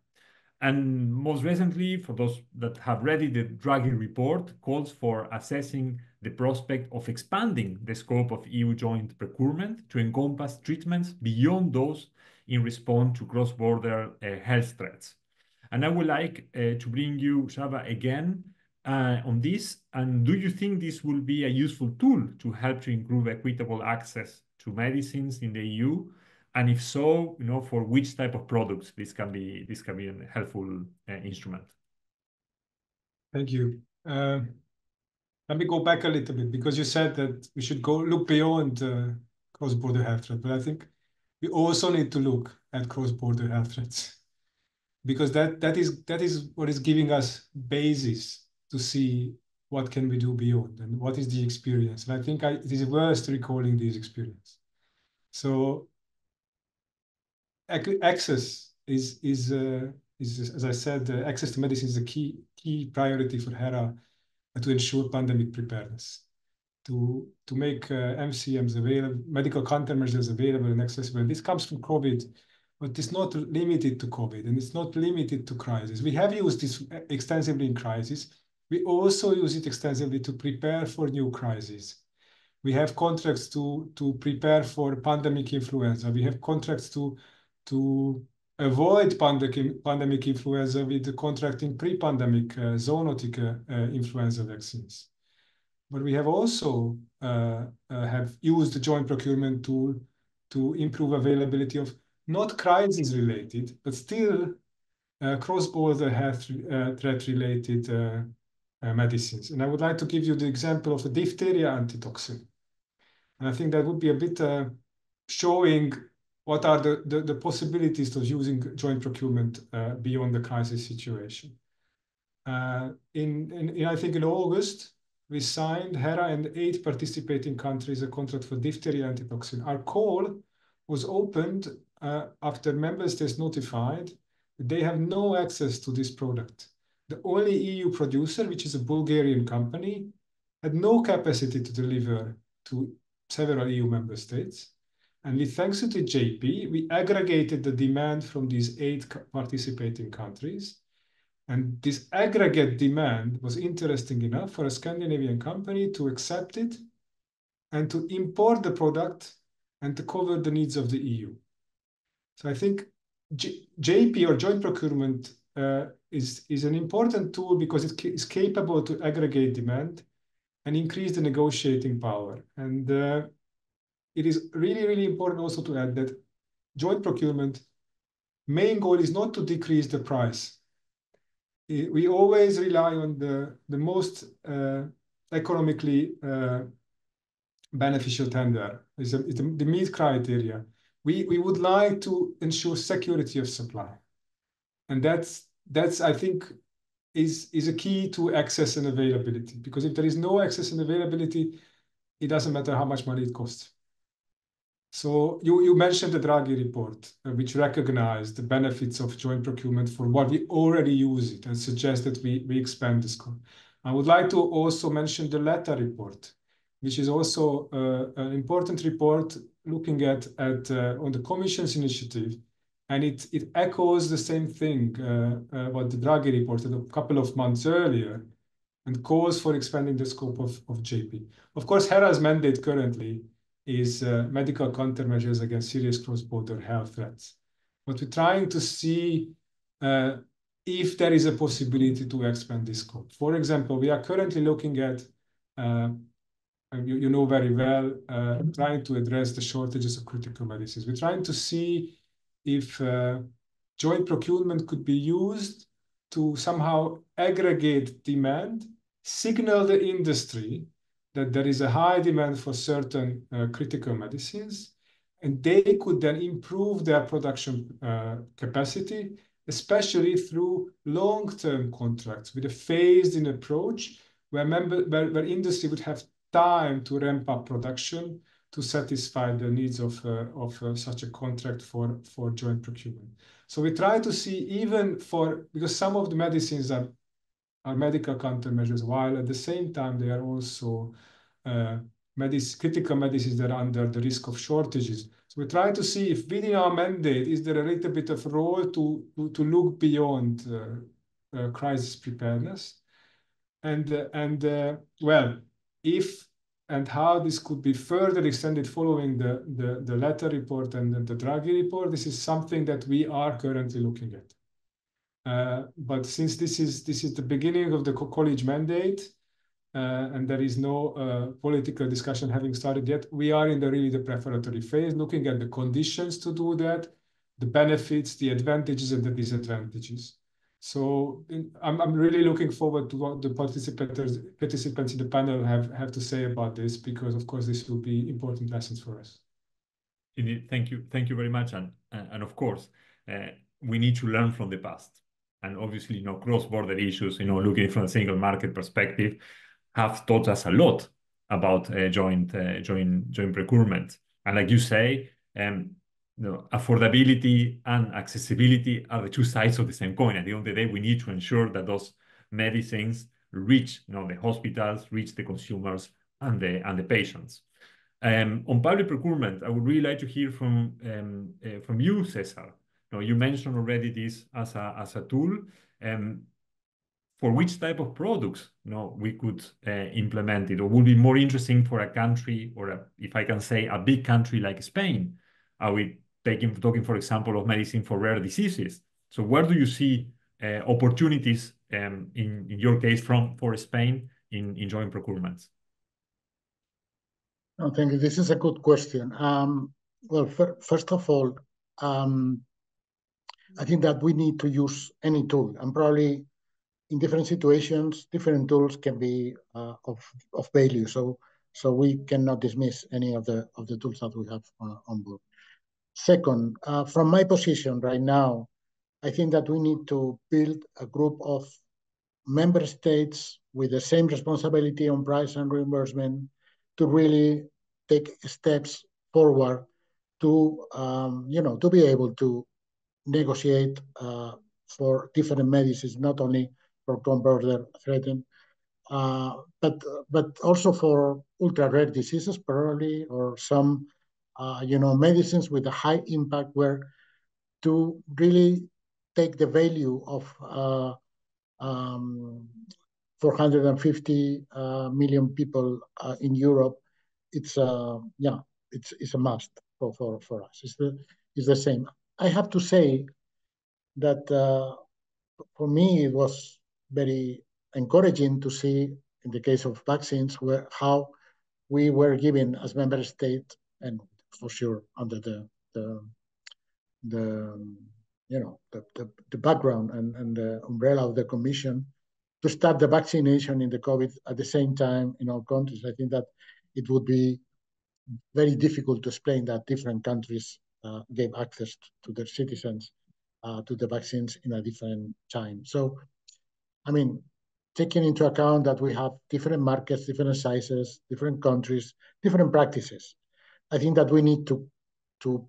And most recently, for those that have read it, the Draghi report calls for assessing the prospect of expanding the scope of EU joint procurement to encompass treatments beyond those in response to cross-border uh, health threats. And I would like uh, to bring you, Csaba, again uh, on this. And do you think this will be a useful tool to help to improve equitable access to medicines in the EU? And if so, you know, for which type of products this can be this can be a helpful uh, instrument. Thank you. Uh, let me go back a little bit because you said that we should go look beyond uh, cross-border health threat, but I think we also need to look at cross-border health threats because that that is that is what is giving us basis to see what can we do beyond and what is the experience. And I think I, it is worth recalling this experience. So access is is uh, is as I said, uh, access to medicine is a key key priority for HERA to ensure pandemic preparedness, to to make uh, MCMs available, medical countermeasures available and accessible. And this comes from COVID, but it's not limited to COVID and it's not limited to crisis. We have used this extensively in crisis. We also use it extensively to prepare for new crises. We have contracts to to prepare for pandemic influenza. We have contracts to to avoid pandemic, pandemic influenza with contracting pre-pandemic uh, zoonotic uh, uh, influenza vaccines. But we have also uh, uh, have used the joint procurement tool to improve availability of not crisis related, but still cross-border health threat-related medicines. And I would like to give you the example of a diphtheria antitoxin. And I think that would be a bit showing what are the, the, the possibilities of using joint procurement uh, beyond the crisis situation. Uh, in, in, in, I think in August, we signed HERA and eight participating countries a contract for diphtheria antitoxin. Our call was opened uh, after member states notified that they have no access to this product. The only EU producer, which is a Bulgarian company, had no capacity to deliver to several EU member states. And with thanks to the JP, we aggregated the demand from these eight participating countries. And this aggregate demand was interesting enough for a Scandinavian company to accept it and to import the product and to cover the needs of the EU. So I think J JP or joint procurement uh, is, is an important tool because it is capable to aggregate demand and increase the negotiating power. And uh, it is really, really important also to add that joint procurement main goal is not to decrease the price. We always rely on the, the most uh, economically uh, beneficial tender. It's, a, the MEAT criteria. We, we would like to ensure security of supply. And that's, that's I think, is, is a key to access and availability. Because if there is no access and availability, it doesn't matter how much money it costs. So you, you mentioned the Draghi report, uh, which recognized the benefits of joint procurement for what we already use it and suggest that we, we expand the scope. I would like to also mention the Letta report, which is also uh, an important report looking at, at uh, on the Commission's initiative. And it, it echoes the same thing uh, uh, what the Draghi reported a couple of months earlier and calls for expanding the scope of, of JP. Of course, HERA's mandate currently is uh, medical countermeasures against serious cross-border health threats. But we're trying to see uh, if there is a possibility to expand this scope. For example, we are currently looking at, uh, you, you, know very well, uh, trying to address the shortages of critical medicines. We're trying to see if uh, joint procurement could be used to somehow aggregate demand, signal the industry that there is a high demand for certain uh, critical medicines, and they could then improve their production uh, capacity, especially through long-term contracts with a phased-in approach where, industry would have time to ramp up production to satisfy the needs of, uh, of uh, such a contract for, for joint procurement. So we try to see even for, because some of the medicines are are medical countermeasures, while at the same time they are also uh, medic critical medicines that are under the risk of shortages. So We try to see if within our mandate, is there a little bit of role to to look beyond crisis preparedness? And, uh, and well, if and how this could be further extended following the Letta report and the Draghi report, this is something that we are currently looking at. Uh, but since this is this is the beginning of the college mandate, uh, and there is no uh, political discussion having started yet, we are in the really the preparatory phase, looking at the conditions to do that, the benefits, the advantages, and the disadvantages. So I'm I'm really looking forward to what the participants participants in the panel have have to say about this, because, of course, this will be important lessons for us. Indeed. Thank you. Thank you very much. And uh, and of course, uh, we need to learn from the past. And obviously, you know, cross-border issues, you know, looking from a single market perspective, have taught us a lot about uh, joint joint joint procurement. And like you say, you know, affordability and accessibility are the two sides of the same coin. At the end of the day, we need to ensure that those medicines reach, you know, the hospitals, reach the consumers and the patients. Um, on public procurement, I would really like to hear from um, uh, from you, Cesar. Know, you mentioned already this as a as a tool. Um, for which type of products, you know, we could uh, implement it, or would be more interesting for a country, or if I can say, a big country like Spain? Are we talking, for example, of medicine for rare diseases? So where do you see uh, opportunities, um, in in your case, from for Spain in in joint procurements? Oh, thank you. This is a good question. Um, well, first of all, um, I think that we need to use any tool, and probably in different situations, different tools can be uh, of value. So so we cannot dismiss any of the of the tools that we have uh, on board. Second, uh, from my position right now, I think that we need to build a group of member states with the same responsibility on price and reimbursement to really take steps forward to, um, you know, to be able to negotiate uh, for different medicines, not only for cross-border threatened, uh, but also for ultra-rare diseases, probably, or some, Uh, you know, medicines with a high impact, where to really take the value of uh, um, 450 uh, million people in Europe, it's, yeah, it's it's a must for for, for us. It's the same. I have to say that, for me, it was very encouraging to see, in the case of vaccines, where how we were given as member state, and for sure, under the the you know, the the background and the umbrella of the commission, to start the vaccination in the COVID at the same time in all countries. I think that it would be very difficult to explain that different countries uh, gave access to their citizens uh, to the vaccines in a different time. So, I mean, taking into account that we have different markets, different sizes, different countries, different practices, I think that we need to to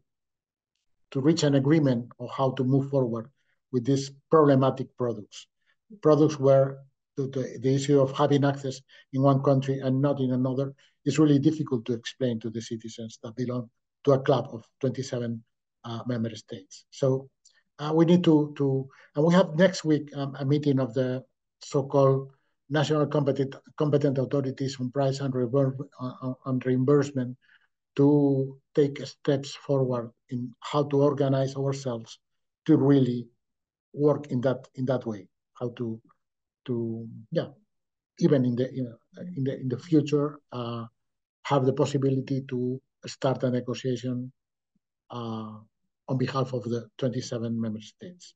to reach an agreement on how to move forward with these problematic products. Products where the the issue of having access in one country and not in another is really difficult to explain to the citizens that belong to a club of 27 uh, member states. So, uh, we need to... To, and we have next week um, a meeting of the so-called national competent authorities on price and uh, reimbursement to take steps forward in how to organize ourselves to really work in that in that way. How to to yeah, even in the in, in the in the future uh, have the possibility to start a negotiation uh, on behalf of the 27 member states.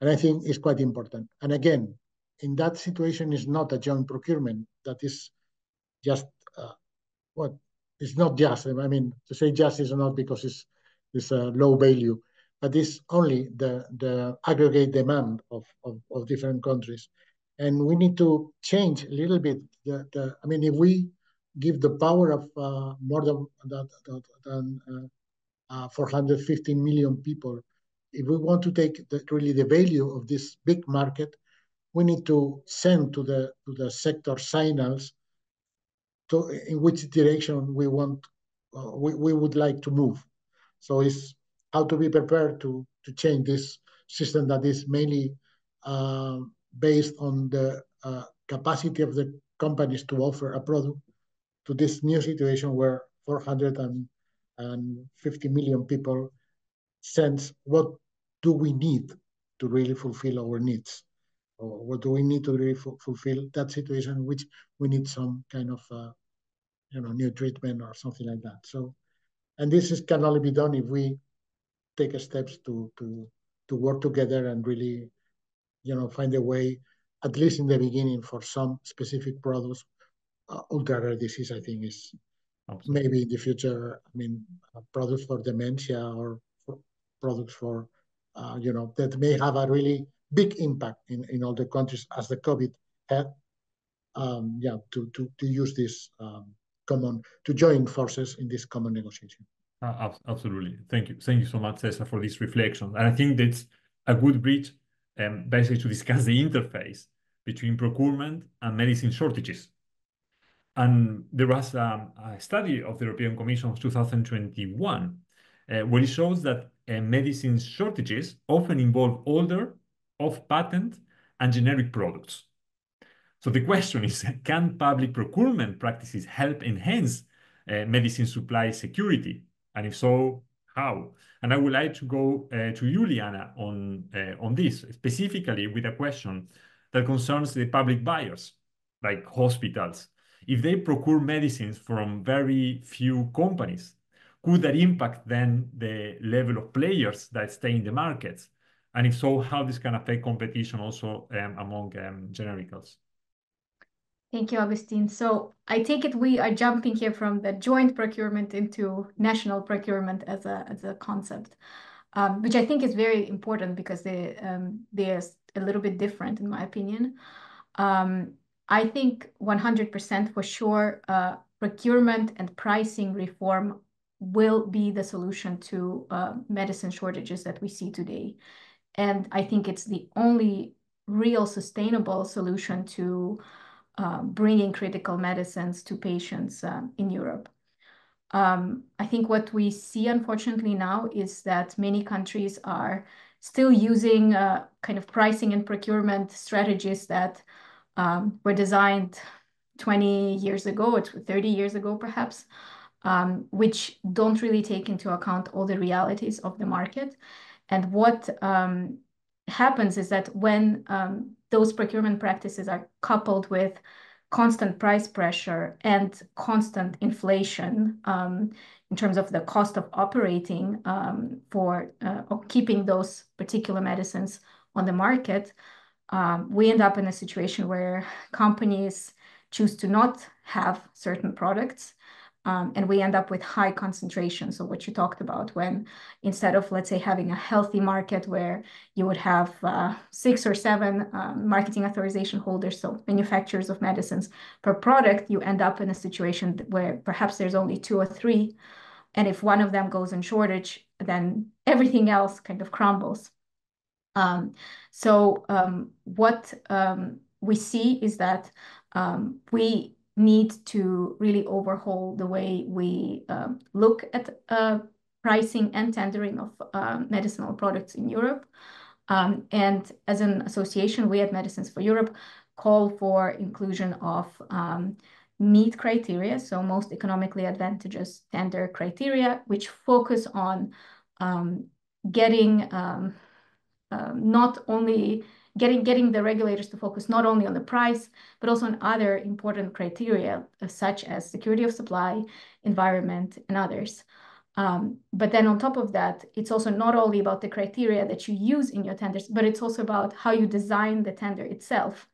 And I think it's quite important. And again, in that situation, is not a joint procurement. That is just uh, what? It's not just, I mean, to say just is not because it's a low value, but it's only the the aggregate demand of of different countries. And we need to change a little bit the... I mean, if we give the power of uh, more than uh, uh, 450 million people, if we want to take really the value of this big market, we need to send to the sector signals to in which direction we want we we would like to move. So it's how to be prepared to to change this system that is mainly uh, based on the uh, capacity of the companies to offer a product to this new situation where 450 million people sense what do we need to really fulfill our needs or what do we need to really fulfill that situation in which we need some kind of uh, you know new treatment or something like that so and this is, can only be done if we take steps to to to work together and really you know find a way at least in the beginning for some specific products uh, ultra rare disease i think is Absolutely. maybe in the future i mean uh, products for dementia or for products for uh, you know that may have a really big impact in, in all the countries as the covid had um, yeah to, to to use this um, common to join forces in this common negotiation uh, absolutely thank you thank you so much cesar for this reflection and i think that's a good bridge um, basically to discuss the interface between procurement and medicine shortages. And there was um, a study of the European Commission of 2021 uh, where it shows that uh, medicine shortages often involve older, off-patent, and generic products. So the question is, can public procurement practices help enhance uh, medicine supply security? And if so, how? And I would like to go uh, to Juliana on, uh, on this, specifically with a question that concerns the public buyers, like hospitals. If they procure medicines from very few companies, could that impact then the level of players that stay in the markets? And if so, how this can affect competition also um, among um, genericals? Thank you, Augustine. So I take it we are jumping here from the joint procurement into national procurement as a, as a concept, um, which I think is very important because they, um, they're a little bit different in my opinion. Um, I think 100% for sure uh, procurement and pricing reform will be the solution to uh, medicine shortages that we see today. And I think it's the only real sustainable solution to uh, bringing critical medicines to patients uh, in Europe. Um, I think what we see, unfortunately, now is that many countries are still using uh, kind of pricing and procurement strategies that um, were designed 20 years ago or 30 years ago, perhaps, um, which don't really take into account all the realities of the market. And what um, happens is that when um, those procurement practices are coupled with constant price pressure and constant inflation um, in terms of the cost of operating um, for uh, keeping those particular medicines on the market, um, we end up in a situation where companies choose to not have certain products um, and we end up with high concentrations of what you talked about when instead of, let's say, having a healthy market where you would have uh, six or seven um, marketing authorization holders, so manufacturers of medicines per product, you end up in a situation where perhaps there's only two or three. And if one of them goes in shortage, then everything else kind of crumbles. Um, so um, what um, we see is that um, we need to really overhaul the way we um, look at uh, pricing and tendering of um, medicinal products in Europe. Um, and as an association, we at Medicines for Europe call for inclusion of um, MEAT criteria, so most economically advantageous tender criteria, which focus on um, getting um, not only getting getting the regulators to focus not only on the price, but also on other important criteria, uh, such as security of supply, environment, and others. Um, but then on top of that, it's also not only about the criteria that you use in your tenders, but it's also about how you design the tender itself.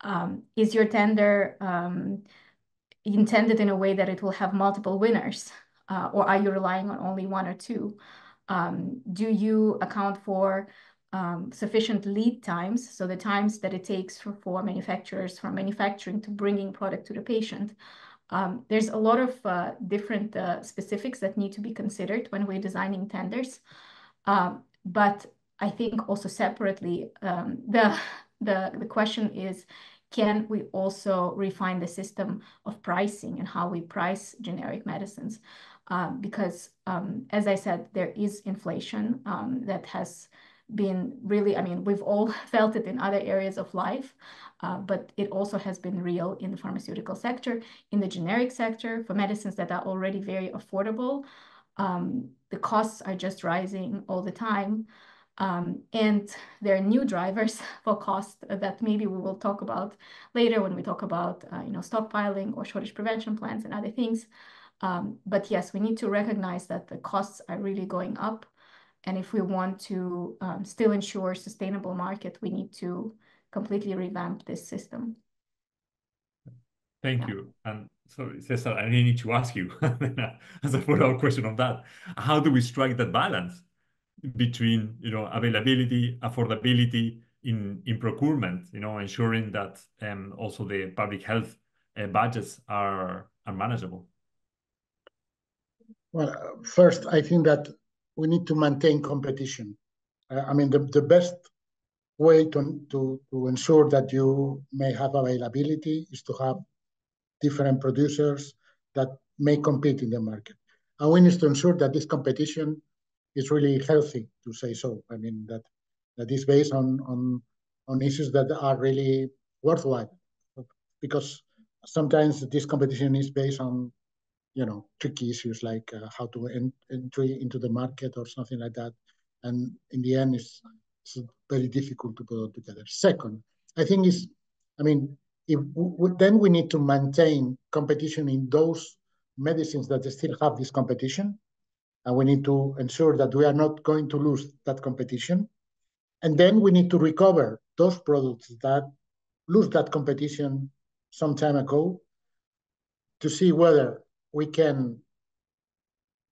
Um, is your tender um, intended in a way that it will have multiple winners, uh, or are you relying on only one or two? Um, do you account for um, sufficient lead times, so the times that it takes for, for manufacturers from manufacturing to bringing product to the patient. Um, there's a lot of uh, different uh, specifics that need to be considered when we're designing tenders. Um, but I think also separately, um, the, the, the question is, can we also refine the system of pricing and how we price generic medicines? because, as I said, there is inflation that has been really, I mean, we've all felt it in other areas of life, but it also has been real in the pharmaceutical sector, in the generic sector for medicines that are already very affordable. The costs are just rising all the time. Um, and there are new drivers for cost that maybe we will talk about later when we talk about uh, you know stockpiling or shortage prevention plans and other things. Um, but yes, we need to recognize that the costs are really going up. And if we want to um, still ensure sustainable market, we need to completely revamp this system. Thank you. And sorry, Cesar, I need to ask you as a follow-up question on that. How do we strike that balance between you know, availability, affordability in in procurement, you know, ensuring that um, also the public health uh, budgets are are manageable? Well, First, I think that we need to maintain competition. Uh, I mean, the best way to to ensure that you may have availability is to have different producers that may compete in the market. And we need to ensure that this competition is really healthy, to say so. I mean, that, that is based on on issues that are really worthwhile because sometimes this competition is based on tricky issues like uh, how to enter into the market or something like that. And in the end, it's very difficult to put it together. Second, I think is, I mean, if then we need to maintain competition in those medicines that still have this competition. And we need to ensure that we are not going to lose that competition. And then we need to recover those products that lost that competition some time ago to see whether we can,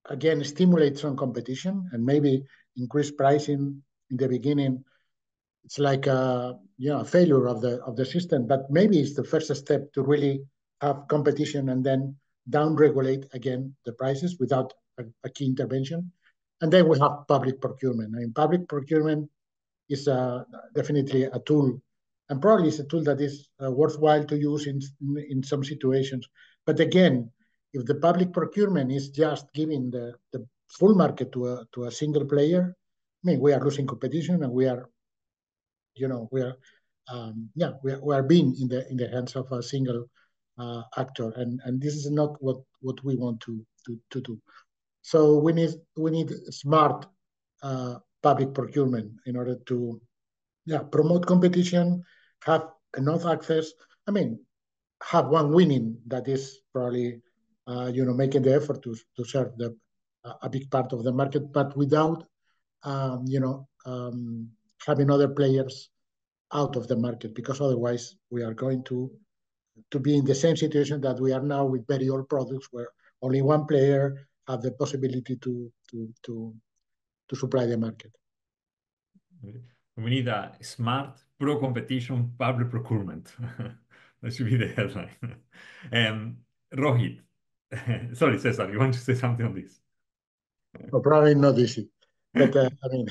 again, stimulate some competition and maybe increase pricing in the beginning. It's like a you know failure of the of the system, but maybe it's the first step to really have competition and then downregulate again the prices without a key intervention. And then we have public procurement. I mean, public procurement is definitely a tool. And probably it's a tool that is uh, worthwhile to use in in some situations. But again, if the public procurement is just giving the full market to a to a single player, I mean, we are losing competition and we are, you know, we are, um, yeah, we are we are being in the in the hands of a single actor. And and this is not what we want to to do. So we need we need smart public procurement in order to, yeah, promote competition, have enough access. I mean, have one winning that is probably making the effort to serve a big part of the market, but without um, you know, um, having other players out of the market because otherwise we are going to to be in the same situation that we are now with very old products where only one player has the possibility to to to to supply the market. We need a smart pro-competition public procurement. That should be the headline. Rohit, sorry, Cesar, you want to say something on this? Probably not easy. But uh, I mean,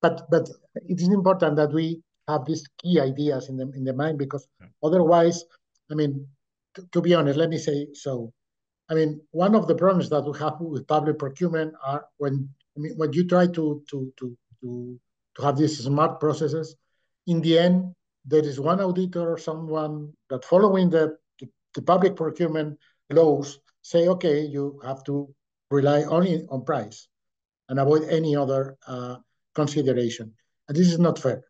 but but it is important that we have these key ideas in the in the mind because otherwise, I mean, to be honest, let me say so. I mean, one of the problems that we have with public procurement are when I mean, when you try to to to to to have these smart processes, in the end, there is one auditor or someone that following the the public procurement laws say, "Okay, you have to rely only on price and avoid any other uh, consideration." And this is not fair.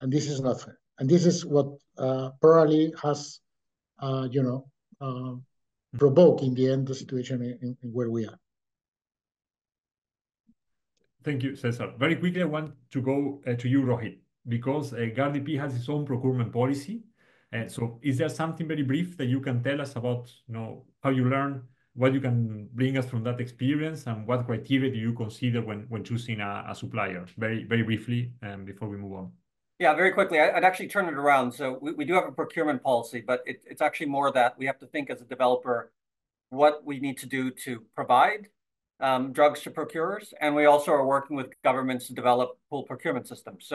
And this is not fair. And this is what uh, probably has uh, you know, um, provoked in the end the situation in where we are. Thank you, Cesar. Very quickly, I want to go to you, Rohit, because GARDP has its own procurement policy. Uh, so, is there something very brief that you can tell us about you know, how you learn, what you can bring us from that experience, and what criteria do you consider when when choosing a supplier? Very very briefly um, before we move on. Yeah, very quickly. I'd actually turn it around. So we do have a procurement policy, but it's actually more that we have to think as a developer what we need to do to provide um, drugs to procurers. And we also are working with governments to develop full procurement systems.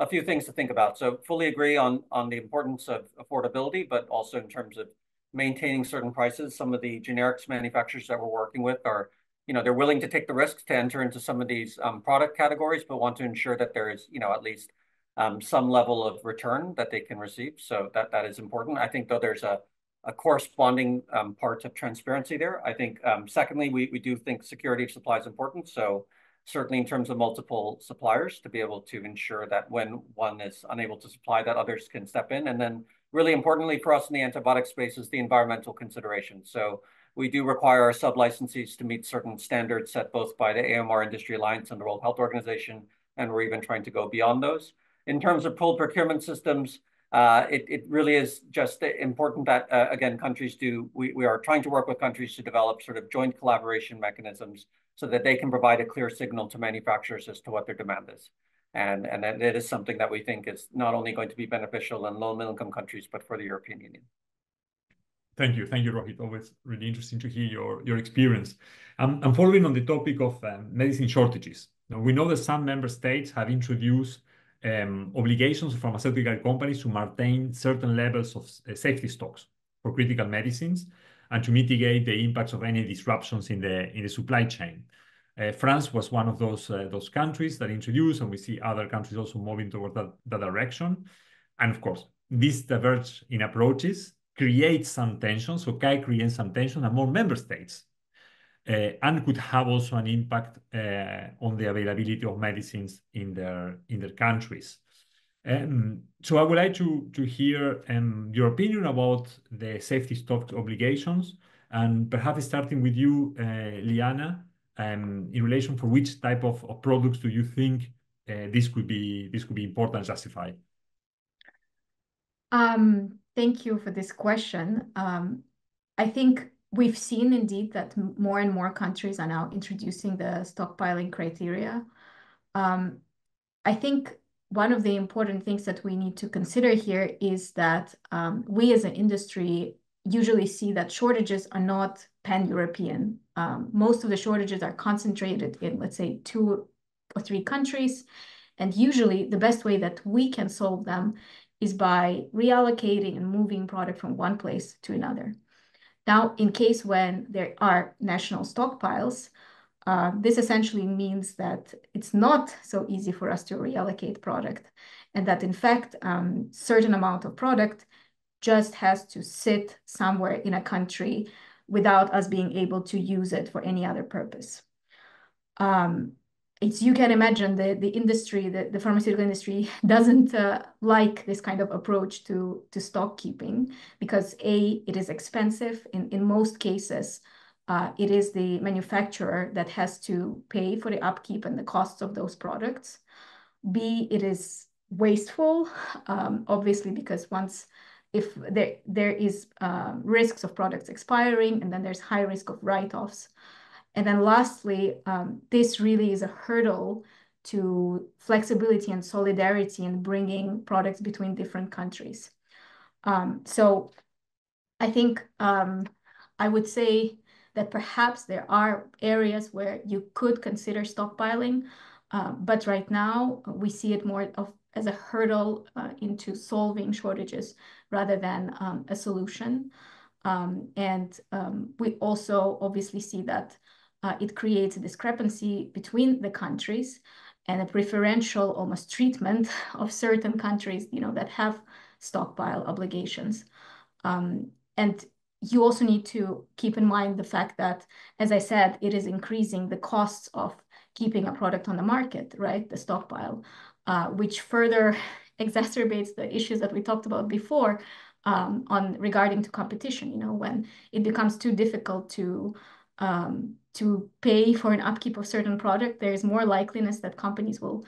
A few things to think about. So fully agree on on the importance of affordability, but also in terms of maintaining certain prices. Some of the generics manufacturers that we're working with are, you know, they're willing to take the risks to enter into some of these um, product categories, but want to ensure that there is, you know, at least um, some level of return that they can receive. So that, that is important. I think, though, there's a a corresponding um, part of transparency there. I think, secondly, we, we do think security of supply is important. So certainly in terms of multiple suppliers, to be able to ensure that when one is unable to supply, that others can step in. And then really importantly for us in the antibiotic space is the environmental consideration. So we do require our sub-licensees to meet certain standards set both by the AMR Industry Alliance and the World Health Organization, and we're even trying to go beyond those. In terms of pooled procurement systems, uh, it it, really is just important that, uh, again, countries do. we, We are trying to work with countries to develop sort of joint collaboration mechanisms so that they can provide a clear signal to manufacturers as to what their demand is. And and it is something that we think is not only going to be beneficial in low middle income countries, but for the European Union. Thank you. Thank you, Rohit. Always really interesting to hear your your experience. Um, and following on the topic of um, medicine shortages, we know that some member states have introduced um, obligations for pharmaceutical companies to maintain certain levels of uh, safety stocks for critical medicines and to mitigate the impacts of any disruptions in the in the supply chain. Uh, France was one of those uh, those countries that introduced, and we see other countries also moving toward that direction. And of course, this divergence in approaches creates some tension, so can creates some tension among member states uh, and could have also an impact on the availability of medicines in their in their countries. So I would like to to hear um, your opinion about the safety stock obligations, and perhaps starting with you, uh, Liana, um, in relation for which type of products do you think uh, this could be this could be important and justified? Um, thank you for this question. Um, I think we've seen indeed that more and more countries are now introducing the stockpiling criteria. I think one of the important things that we need to consider here is that um, we as an industry usually see that shortages are not pan-European. Um, most of the shortages are concentrated in, let's say, two or three countries. And usually, the best way that we can solve them is by reallocating and moving product from one place to another. Now, in case when there are national stockpiles, Uh, this essentially means that it's not so easy for us to reallocate product and that, in fact, a certain amount of product just has to sit somewhere in a country without us being able to use it for any other purpose. Um, As you can imagine, the the industry, the the pharmaceutical industry doesn't uh, like this kind of approach to to stock keeping because, A, it is expensive. in In most cases, Uh, it is the manufacturer that has to pay for the upkeep and the costs of those products. B, it is wasteful, um, obviously, because once if there are um, risks of products expiring, and then there's high risk of write-offs. And then lastly, um, this really is a hurdle to flexibility and solidarity in bringing products between different countries. So I think I would say that perhaps there are areas where you could consider stockpiling, uh, but right now, uh, we see it more of as a hurdle uh, into solving shortages rather than um, a solution. Um, and um, we also obviously see that it creates a discrepancy between the countries and a preferential almost treatment of certain countries you know, that have stockpile obligations. And you also need to keep in mind the fact that, as I said, it is increasing the costs of keeping a product on the market, right, the stockpile, uh, which further exacerbates the issues that we talked about before um, on regarding to competition. You know, when it becomes too difficult to um, to pay for an upkeep of certain product, there is more likeliness that companies will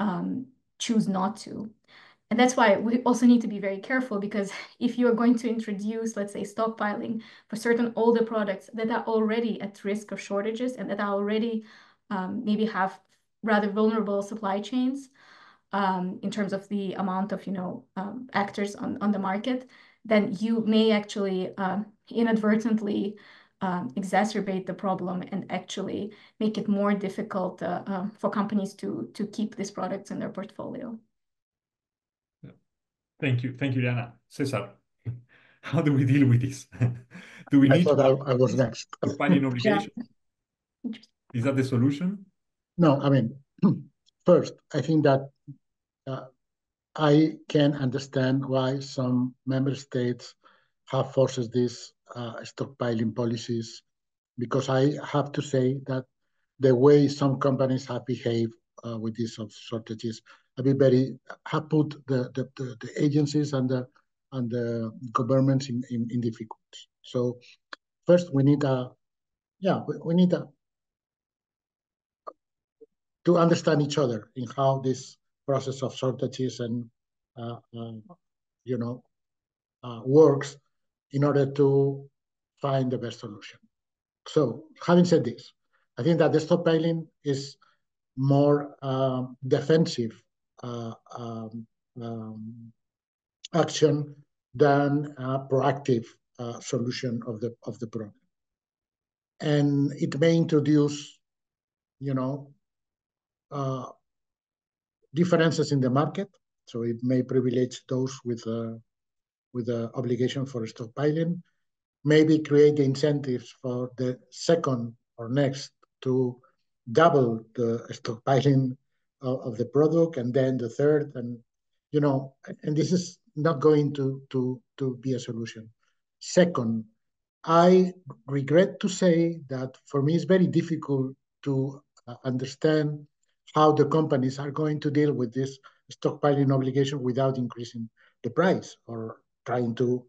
um, choose not to. And that's why we also need to be very careful because if you are going to introduce, let's say, stockpiling for certain older products that are already at risk of shortages and that already um, maybe have rather vulnerable supply chains um, in terms of the amount of you know um, actors on the market, then you may actually inadvertently exacerbate the problem and actually make it more difficult uh, for companies to, to keep these products in their portfolio. Thank you. Thank you, Liana. César. how do we deal with this? Do we I need thought to I, I was next. stockpiling obligation? Is that the solution? No, I mean, first, I think that uh, I can understand why some member states have forces these uh, stockpiling policies, because I have to say that the way some companies have behaved uh, with these shortages very have put the, the, the, the agencies and the and the governments in, in, in difficulties. So first we need a yeah we, we need a to understand each other in how this process of shortages and uh, uh, you know uh, works in order to find the best solution. So having said this, I think that the stockpiling is more um, defensive um, action than a proactive uh, solution of the of the problem. And it may introduce, you know, uh, differences in the market. So it may privilege those with a, with the obligation for stockpiling, maybe create the incentives for the second or next to double the stockpiling of, of the product, and then the third, and you know, and this is not going to to to be a solution. Second, I regret to say that for me it's very difficult to uh, understand how the companies are going to deal with this stockpiling obligation without increasing the price or trying to,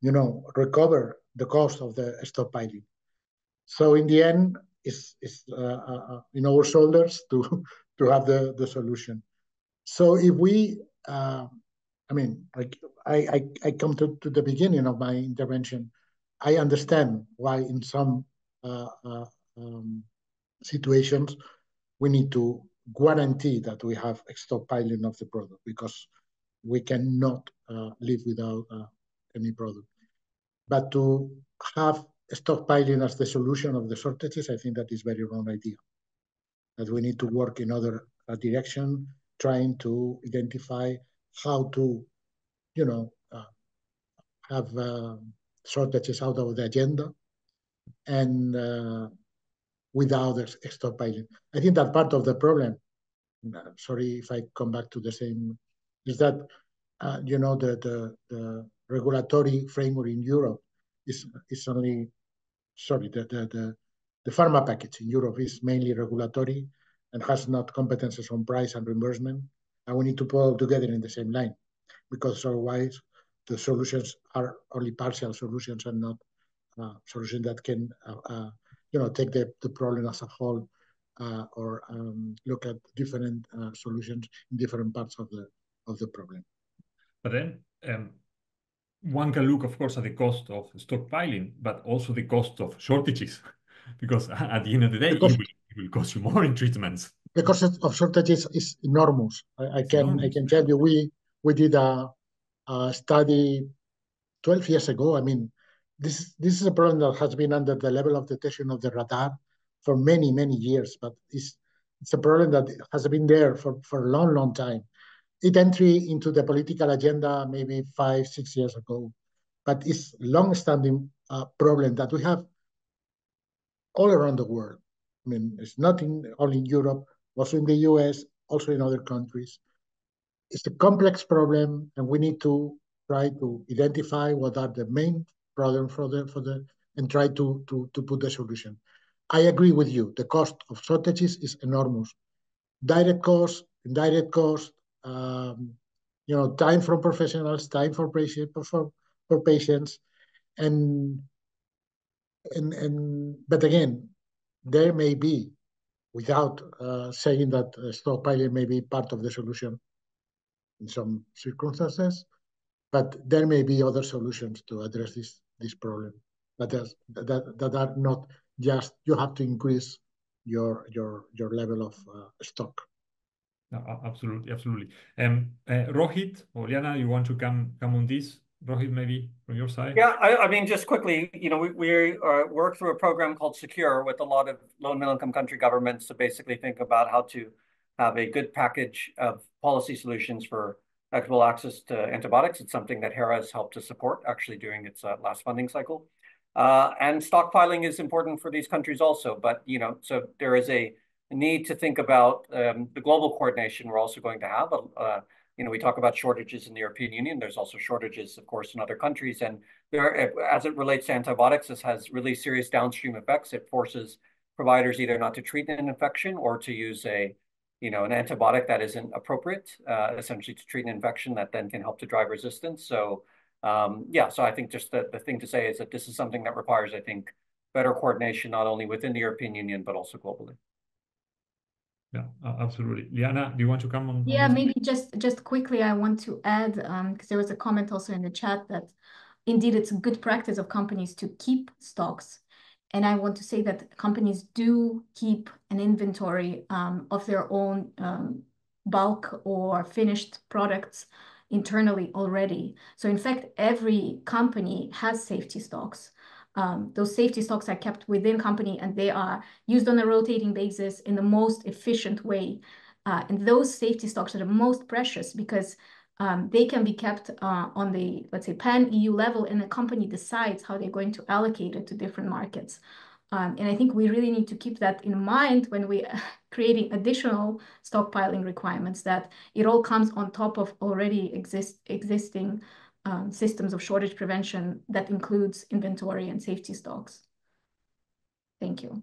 you know, recover the cost of the stockpiling. So in the end, it's, it's uh, uh, uh in our shoulders to to have the, the solution. So if we, uh, I mean, I, I, I come to, to the beginning of my intervention. I understand why in some uh, uh, um, situations we need to guarantee that we have stockpiling of the product because we cannot uh, live without uh, any product. But to have stockpiling as the solution of the shortages, I think that is very wrong idea. That we need to work in other uh, direction, trying to identify how to, you know, uh, have uh, shortages out of the agenda and uh, without stockpiling. I think that part of the problem, uh, sorry if I come back to the same, is that, uh, you know, the, the, the, regulatory framework in Europe is, is only, sorry, the, the, the, the pharma package in Europe is mainly regulatory and has not competences on price and reimbursement. And we need to put all together in the same line because otherwise the solutions are only partial solutions and not uh, solutions that can uh, uh, you know, take the, the problem as a whole uh, or um, look at different uh, solutions in different parts of the of the problem. But then um, one can look, of course, at the cost of stockpiling, but also the cost of shortages, because at the end of the day, it will, it will, cost you more in treatments. The cost of shortages is enormous. I, I can enormous. I can tell you, we we did a, a study 12 years ago. I mean, this this is a problem that has been under the level of detection of the radar for many many years, but it's it's a problem that has been there for for a long long time. It entry into the political agenda maybe five six years ago, but it's long-standing uh, problem that we have all around the world. I mean, it's not in, only in Europe, also in the US, also in other countries. It's a complex problem, and we need to try to identify what are the main problem for the for the and try to to to put the solution. I agree with you. The cost of shortages is enormous. Direct cost, indirect cost, um, you know, time from professionals, time for patient for for patients, and and and but again, there may be, without uh, saying that uh, stockpiling may be part of the solution in some circumstances, but there may be other solutions to address this this problem. That is that that are not just you have to increase your your your level of uh, stock. No, absolutely, absolutely. Um, uh, Rohit or Liana, you want to come come on this? Rohit, maybe from your side? Yeah, I, I mean, just quickly, you know, we, we uh, work through a program called Secure with a lot of low and middle income country governments to basically think about how to have a good package of policy solutions for equitable access to antibiotics. It's something that HERA has helped to support actually during its uh, last funding cycle. Uh, and stockpiling is important for these countries also. But, you know, so there is a need to think about um, the global coordination we're also going to have. Uh, You know, we talk about shortages in the European Union. There's also shortages, of course, in other countries. And there, as it relates to antibiotics, this has really serious downstream effects. It forces providers either not to treat an infection or to use a, you know, an antibiotic that isn't appropriate, uh, essentially to treat an infection that then can help to drive resistance. So, um, yeah, so I think just the, the thing to say is that this is something that requires, I think, better coordination, not only within the European Union, but also globally. Yeah, absolutely. Liana, do you want to come on? Yeah, maybe just just quickly, I want to add, um, because there was a comment also in the chat that indeed it's a good practice of companies to keep stocks. And I want to say that companies do keep an inventory um, of their own um, bulk or finished products internally already. So in fact, every company has safety stocks. Um, those safety stocks are kept within company and they are used on a rotating basis in the most efficient way. Uh, and those safety stocks are the most precious because um, they can be kept uh, on the, let's say, pan-EU level and the company decides how they're going to allocate it to different markets. Um, and I think we really need to keep that in mind when we are creating additional stockpiling requirements, that it all comes on top of already exist existing Um, systems of shortage prevention that includes inventory and safety stocks. Thank you.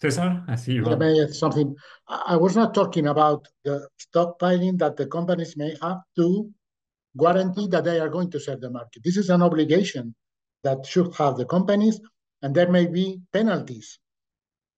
Cesar, I see you. Yeah, may I add something? I was not talking about the stockpiling that the companies may have to guarantee that they are going to serve the market. This is an obligation that should have the companies, and there may be penalties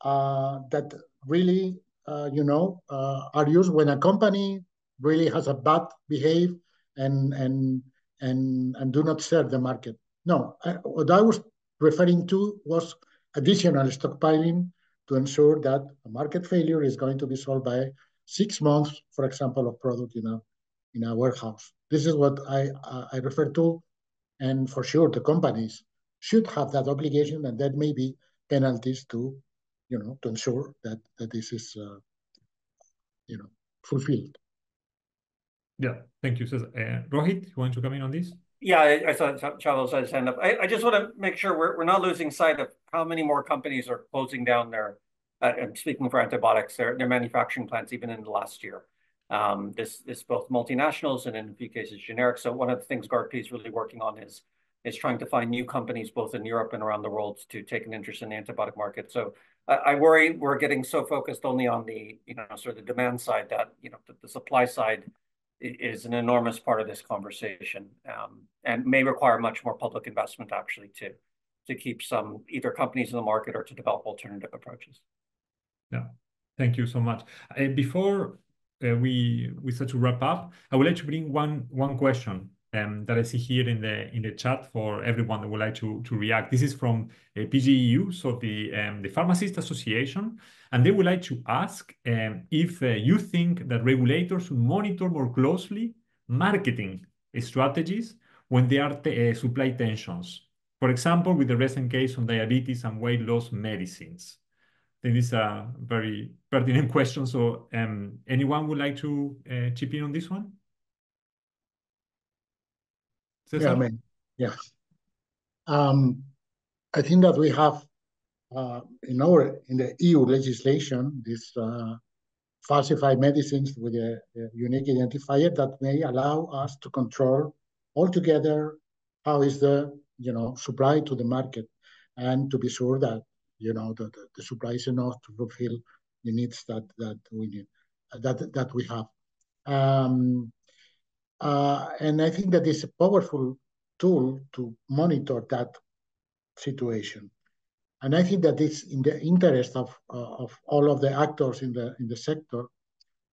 uh, that really, uh, you know, uh, are used when a company really has a bad behavior and do not serve the market. No, what I was referring to was additional stockpiling to ensure that a market failure is going to be solved by six months, for example, of product in a in a warehouse. This is what I I refer to. And for sure, the companies should have that obligation, and that may be penalties to, you know, to ensure that this is, uh, you know, fulfilled. Yeah, thank you, Cesar. Uh, Rohit, you want to come in on this? Yeah, I saw Csaba's hand up. I just want to make sure we're we're not losing sight of how many more companies are closing down their, uh, and speaking for antibiotics, their their manufacturing plants even in the last year. Um, this is both multinationals and in a few cases generic. So one of the things GARDP is really working on is is trying to find new companies both in Europe and around the world to take an interest in the antibiotic market. So I worry we're getting so focused only on the, you know, sort of the demand side that, you know, the supply side is an enormous part of this conversation um, and may require much more public investment actually to to keep some either companies in the market or to develop alternative approaches. Yeah, thank you so much. Uh, before uh, we we start to wrap up, I would like to bring one one question Um, that I see here in the in the chat for everyone that would like to to react. This is from uh, PGEU, so the um, the Pharmacist Association. And they would like to ask um, if uh, you think that regulators should monitor more closely marketing strategies when there are uh, supply tensions. For example, with the recent case on diabetes and weight loss medicines. I think this is a very pertinent question. So anyone would like to chip in on this one? Yeah, I mean, yeah. Um, I think that we have uh, in our in the EU legislation this uh, falsified medicines with a unique identifier that may allow us to control altogether how is the, you know, supply to the market and to be sure that, you know, the supply is enough to fulfill the needs that that we need, that that we have. Um, Uh, and I think that it's a powerful tool to monitor that situation. And I think that it's in the interest of uh, all of the actors in the in the sector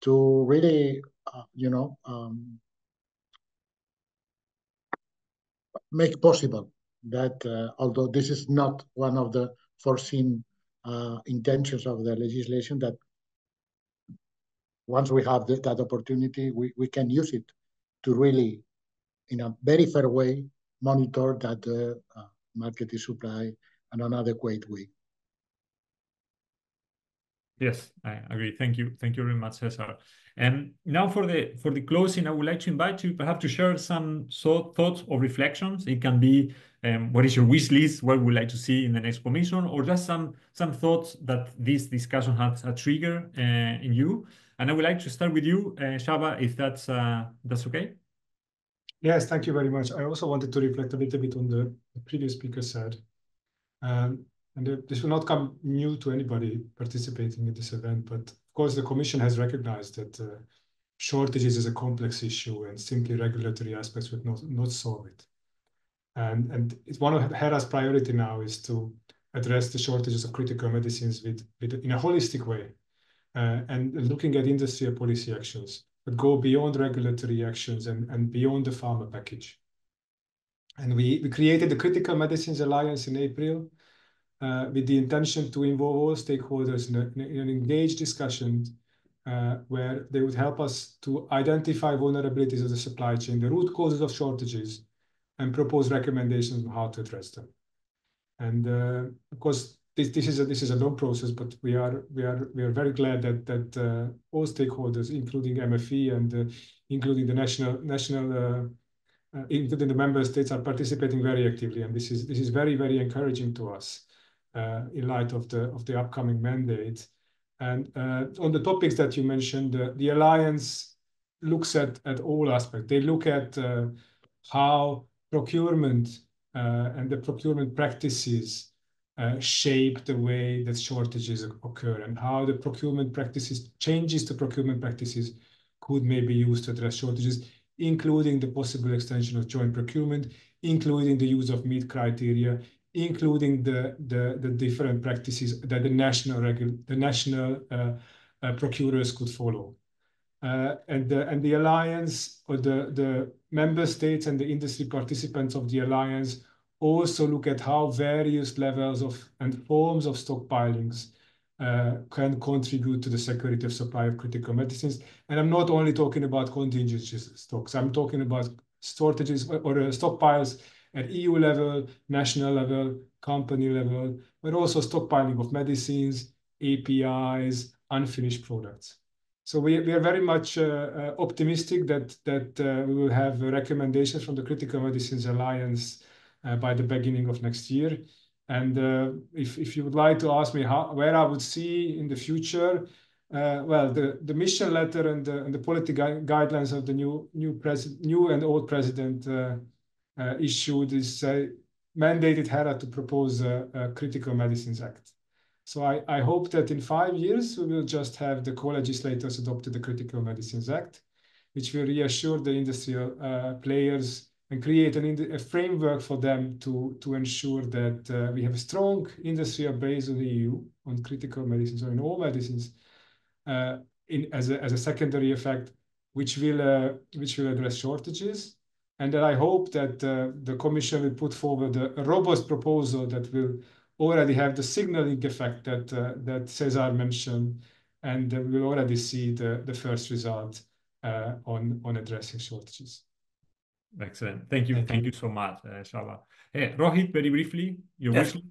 to really, uh, you know, um, make possible that although this is not one of the foreseen intentions of the legislation, that once we have that opportunity, we can use it to really, in a very fair way, monitor that the market is supplied in an adequate way. Yes, I agree. Thank you. Thank you very much, Cesar. And now for the for the closing, I would like to invite you perhaps to share some so, thoughts or reflections. It can be um, what is your wish list, what would like to see in the next commission, or just some some thoughts that this discussion has a trigger uh, in you. And I would like to start with you, uh, Csaba, if that's uh, that's okay. Yes, thank you very much. I also wanted to reflect a little bit on the, the previous speaker said. Um, and this will not come new to anybody participating in this event, but of course the Commission has recognized that uh, shortages is a complex issue and simply regulatory aspects would not, not solve it. And, and it's one of HERA's priority now is to address the shortages of critical medicines with, with in a holistic way and looking at industrial policy actions that go beyond regulatory actions and, and beyond the pharma package. And we, we created the Critical Medicines Alliance in April uh, with the intention to involve all stakeholders in, a, in an engaged discussion uh, where they would help us to identify vulnerabilities of the supply chain, the root causes of shortages, and propose recommendations on how to address them. And uh, of course, this, this is a this is a long process, but we are we are we are very glad that that uh, all stakeholders, including MFE and uh, including the national national uh, uh, including the member states, are participating very actively, and this is this is very very encouraging to us uh, in light of the of the upcoming mandate. And uh, on the topics that you mentioned, the alliance looks at at all aspects. They look at how procurement and the procurement practices shape the way that shortages occur and how the procurement practices, changes to procurement practices could maybe use to address shortages, including the possible extension of joint procurement, including the use of MEAT criteria, including the, the, the different practices that the national, the national uh, uh, procurers could follow. Uh, and the and the alliance or the the member states and the industry participants of the alliance also look at how various levels of and forms of stockpilings uh, can contribute to the security of supply of critical medicines. And I'm not only talking about contingency stocks, I'm talking about shortages or, or uh, stockpiles at EU level, national level, company level, but also stockpiling of medicines, APIs, unfinished products. So we, we are very much uh, uh, optimistic that, that uh, we will have recommendations from the Critical Medicines Alliance by the beginning of next year. And uh, if, you would like to ask me how, where I would see in the future, uh, well, the, mission letter and the, gui guidelines of the new new president, new and old president uh, uh, issued is uh, mandated HERA to propose a, Critical Medicines Act. So I, I hope that in five years we will just have the co-legislators adopted the Critical Medicines Act, which will reassure the industrial players and create an, a framework for them to, to ensure that uh, we have a strong industrial base in the EU on critical medicines or in all medicines uh, in, as, a, as a secondary effect, which will, uh, which will address shortages. And that I hope that uh, the Commission will put forward a, robust proposal that will already have the signaling effect that, uh, that Cesar mentioned, and we will already see the, the first result uh, on, on addressing shortages. Excellent. Thank you. Thank, Thank you. you so much, uh, Csaba. Hey, Rohit, very briefly, your yes. wish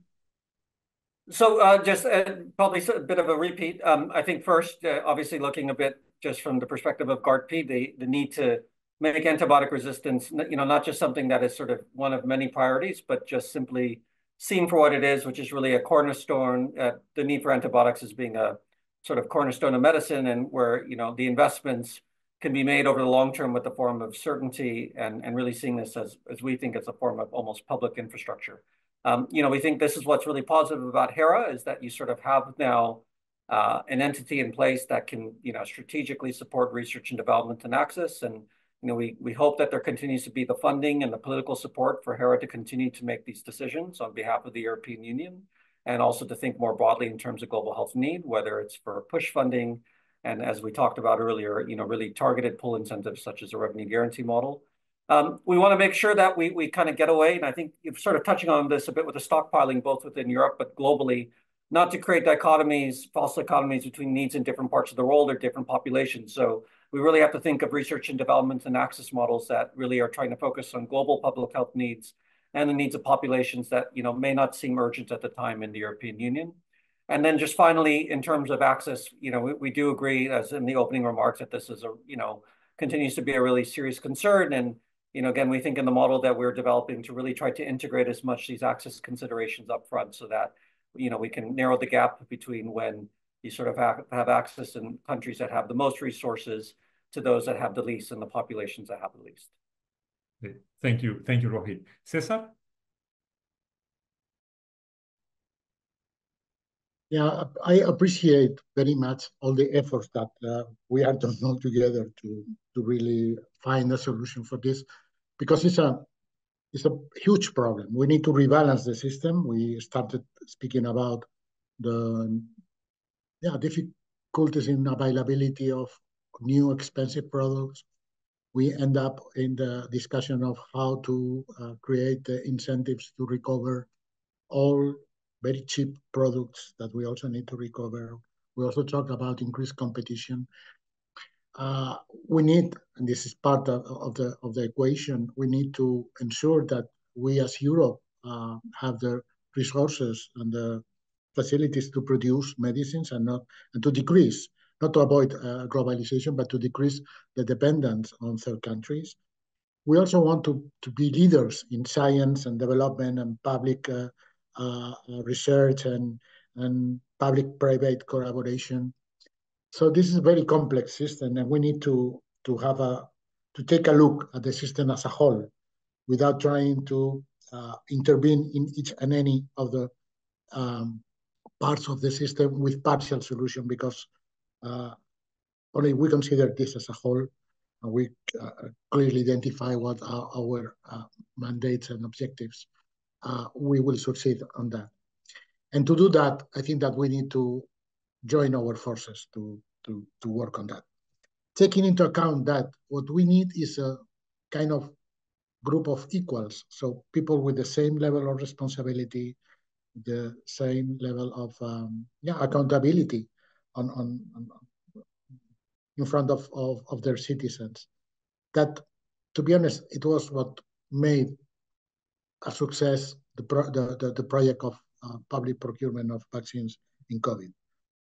so uh, just uh, probably a bit of a repeat. Um, I think first, uh, obviously looking a bit just from the perspective of GARDP, the, the need to make antibiotic resistance, you know, not just something that is sort of one of many priorities, but just simply seen for what it is, which is really a cornerstone, uh, the need for antibiotics as being a sort of cornerstone of medicine and where, you know, the investments can be made over the long term with the form of certainty and, and really seeing this as, as we think it's a form of almost public infrastructure. Um, you know, we think this is what's really positive about HERA is that you sort of have now uh, an entity in place that can, you know, strategically support research and development and access. And, you know, we, we hope that there continues to be the funding and the political support for HERA to continue to make these decisions on behalf of the European Union and also to think more broadly in terms of global health need, whether it's for push funding, and as we talked about earlier, you know, really targeted pull incentives such as a revenue guarantee model. Um, we want to make sure that we, we kind of get away, and I think you're sort of touching on this a bit with the stockpiling, both within Europe but globally, not to create dichotomies, false dichotomies between needs in different parts of the world or different populations. So we really have to think of research and development and access models that really are trying to focus on global public health needs and the needs of populations that you know may not seem urgent at the time in the European Union. And then just finally, in terms of access, you know, we do agree, as in the opening remarks, that this is a, you know, continues to be a really serious concern. And, you know, again, we think in the model that we're developing to really try to integrate as much these access considerations upfront so that, you know, we can narrow the gap between when you sort of have access in countries that have the most resources to those that have the least and the populations that have the least. Thank you. Thank you, Rohit. Cesar? Yeah, I appreciate very much all the efforts that uh, we are doing all together to to really find a solution for this, because it's a it's a huge problem. We need to rebalance the system. We started speaking about the yeah difficulties in availability of new expensive products. We end up in the discussion of how to uh, create the incentives to recover all very cheap products that we also need to recover. We also talk about increased competition. Uh, we need, and this is part of, of, the of the equation, we need to ensure that we as Europe uh, have the resources and the facilities to produce medicines and not and to decrease, not to avoid uh, globalization, but to decrease the dependence on third countries. We also want to, to be leaders in science and development and public uh, research and, and public-private collaboration. So this is a very complex system, and we need to, to have a to take a look at the system as a whole without trying to uh, intervene in each and any of the um, parts of the system with partial solution because uh, only we consider this as a whole and we uh, clearly identify what are our uh, mandates and objectives uh, we will succeed on that. And to do that, I think that we need to join our forces to, to, to work on that. Taking into account that what we need is a kind of group of equals, so people with the same level of responsibility, the same level of um, yeah accountability on, on, on in front of, of, of their citizens. That, to be honest, it was what made a success the, pro the, the, the, project of uh, public procurement of vaccines in COVID.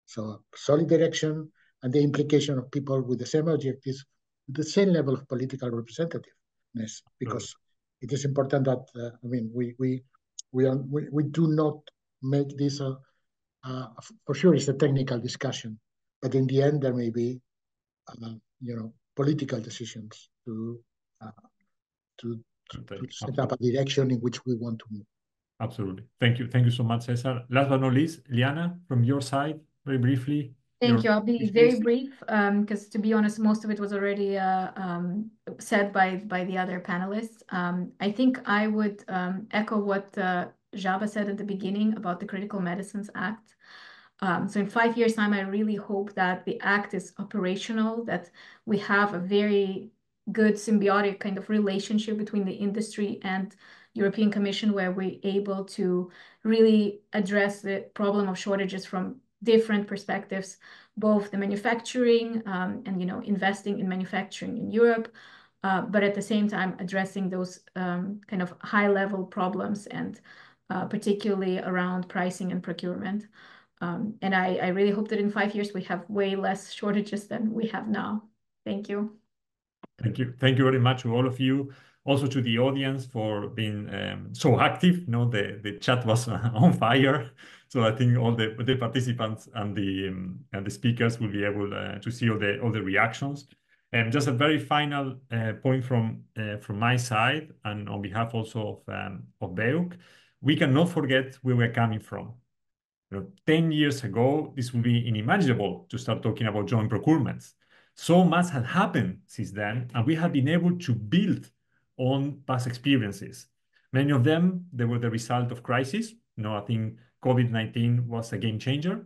So solid direction and the implication of people with the same objectives, the same level of political representativeness, because it is important that uh, I mean we we we, are, we we do not make this a uh, for sure it's a technical discussion, but in the end there may be uh, you know political decisions to uh, to to set up a direction in which we want to move. Absolutely. Thank you. Thank you so much, Cesar. Last but not least, Liana, from your side, very briefly. Thank you. I'll be very brief because, um, to be honest, most of it was already uh, um, said by by the other panelists. Um, I think I would um, echo what uh, Csaba said at the beginning about the Critical Medicines Act. Um, so in five years' time, I really hope that the act is operational, that we have a very good symbiotic kind of relationship between the industry and European Commission, where we're able to really address the problem of shortages from different perspectives, both the manufacturing um, and you know investing in manufacturing in Europe, uh, but at the same time addressing those um, kind of high level problems and uh, particularly around pricing and procurement. Um, and I, I really hope that in five years we have way less shortages than we have now. Thank you. Thank you. Thank you very much to all of you. Also to the audience for being um, so active. You know, the, the chat was on fire. So I think all the, the participants and the um, and the speakers will be able uh, to see all the all the reactions. And just a very final uh, point from uh, from my side and on behalf also of um, of BEUC, we cannot forget where we're coming from. You know, 10 years ago, this would be unimaginable to start talking about joint procurements. So much had happened since then, and we have been able to build on past experiences. Many of them, they were the result of crisis. You know, I think COVID-19 was a game changer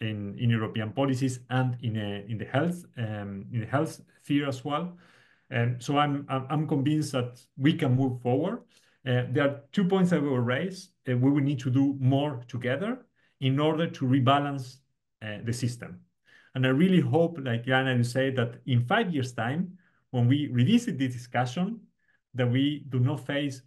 in, in European policies and in, a, in the health um, in the health sphere as well. And so I'm, I'm convinced that we can move forward. Uh, there are two points that we will raise. Uh, we will need to do more together in order to rebalance uh, the system. And I really hope, like Jana, you say, that in five years' time, when we revisit this discussion, that we do not face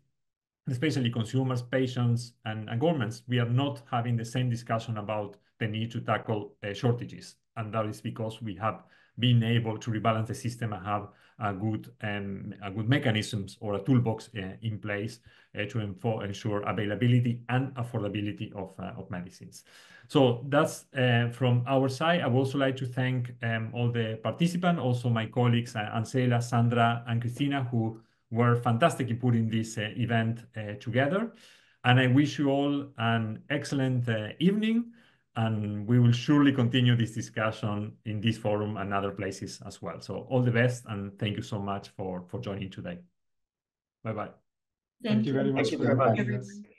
especially consumers, patients, and, and governments, we are not having the same discussion about the need to tackle uh, shortages. And that is because we have been able to rebalance the system and have a good um, a good mechanisms or a toolbox uh, in place uh, to ensure availability and affordability of, uh, of medicines. So that's uh, from our side. I would also like to thank um, all the participants, also my colleagues, uh, Sandra, and Christina, who were fantastic in putting this uh, event together. And I wish you all an excellent evening and we will surely continue this discussion in this forum and other places as well. So all the best, and thank you so much for, for joining today. Bye-bye. Thank, thank you very much. Thank you very much.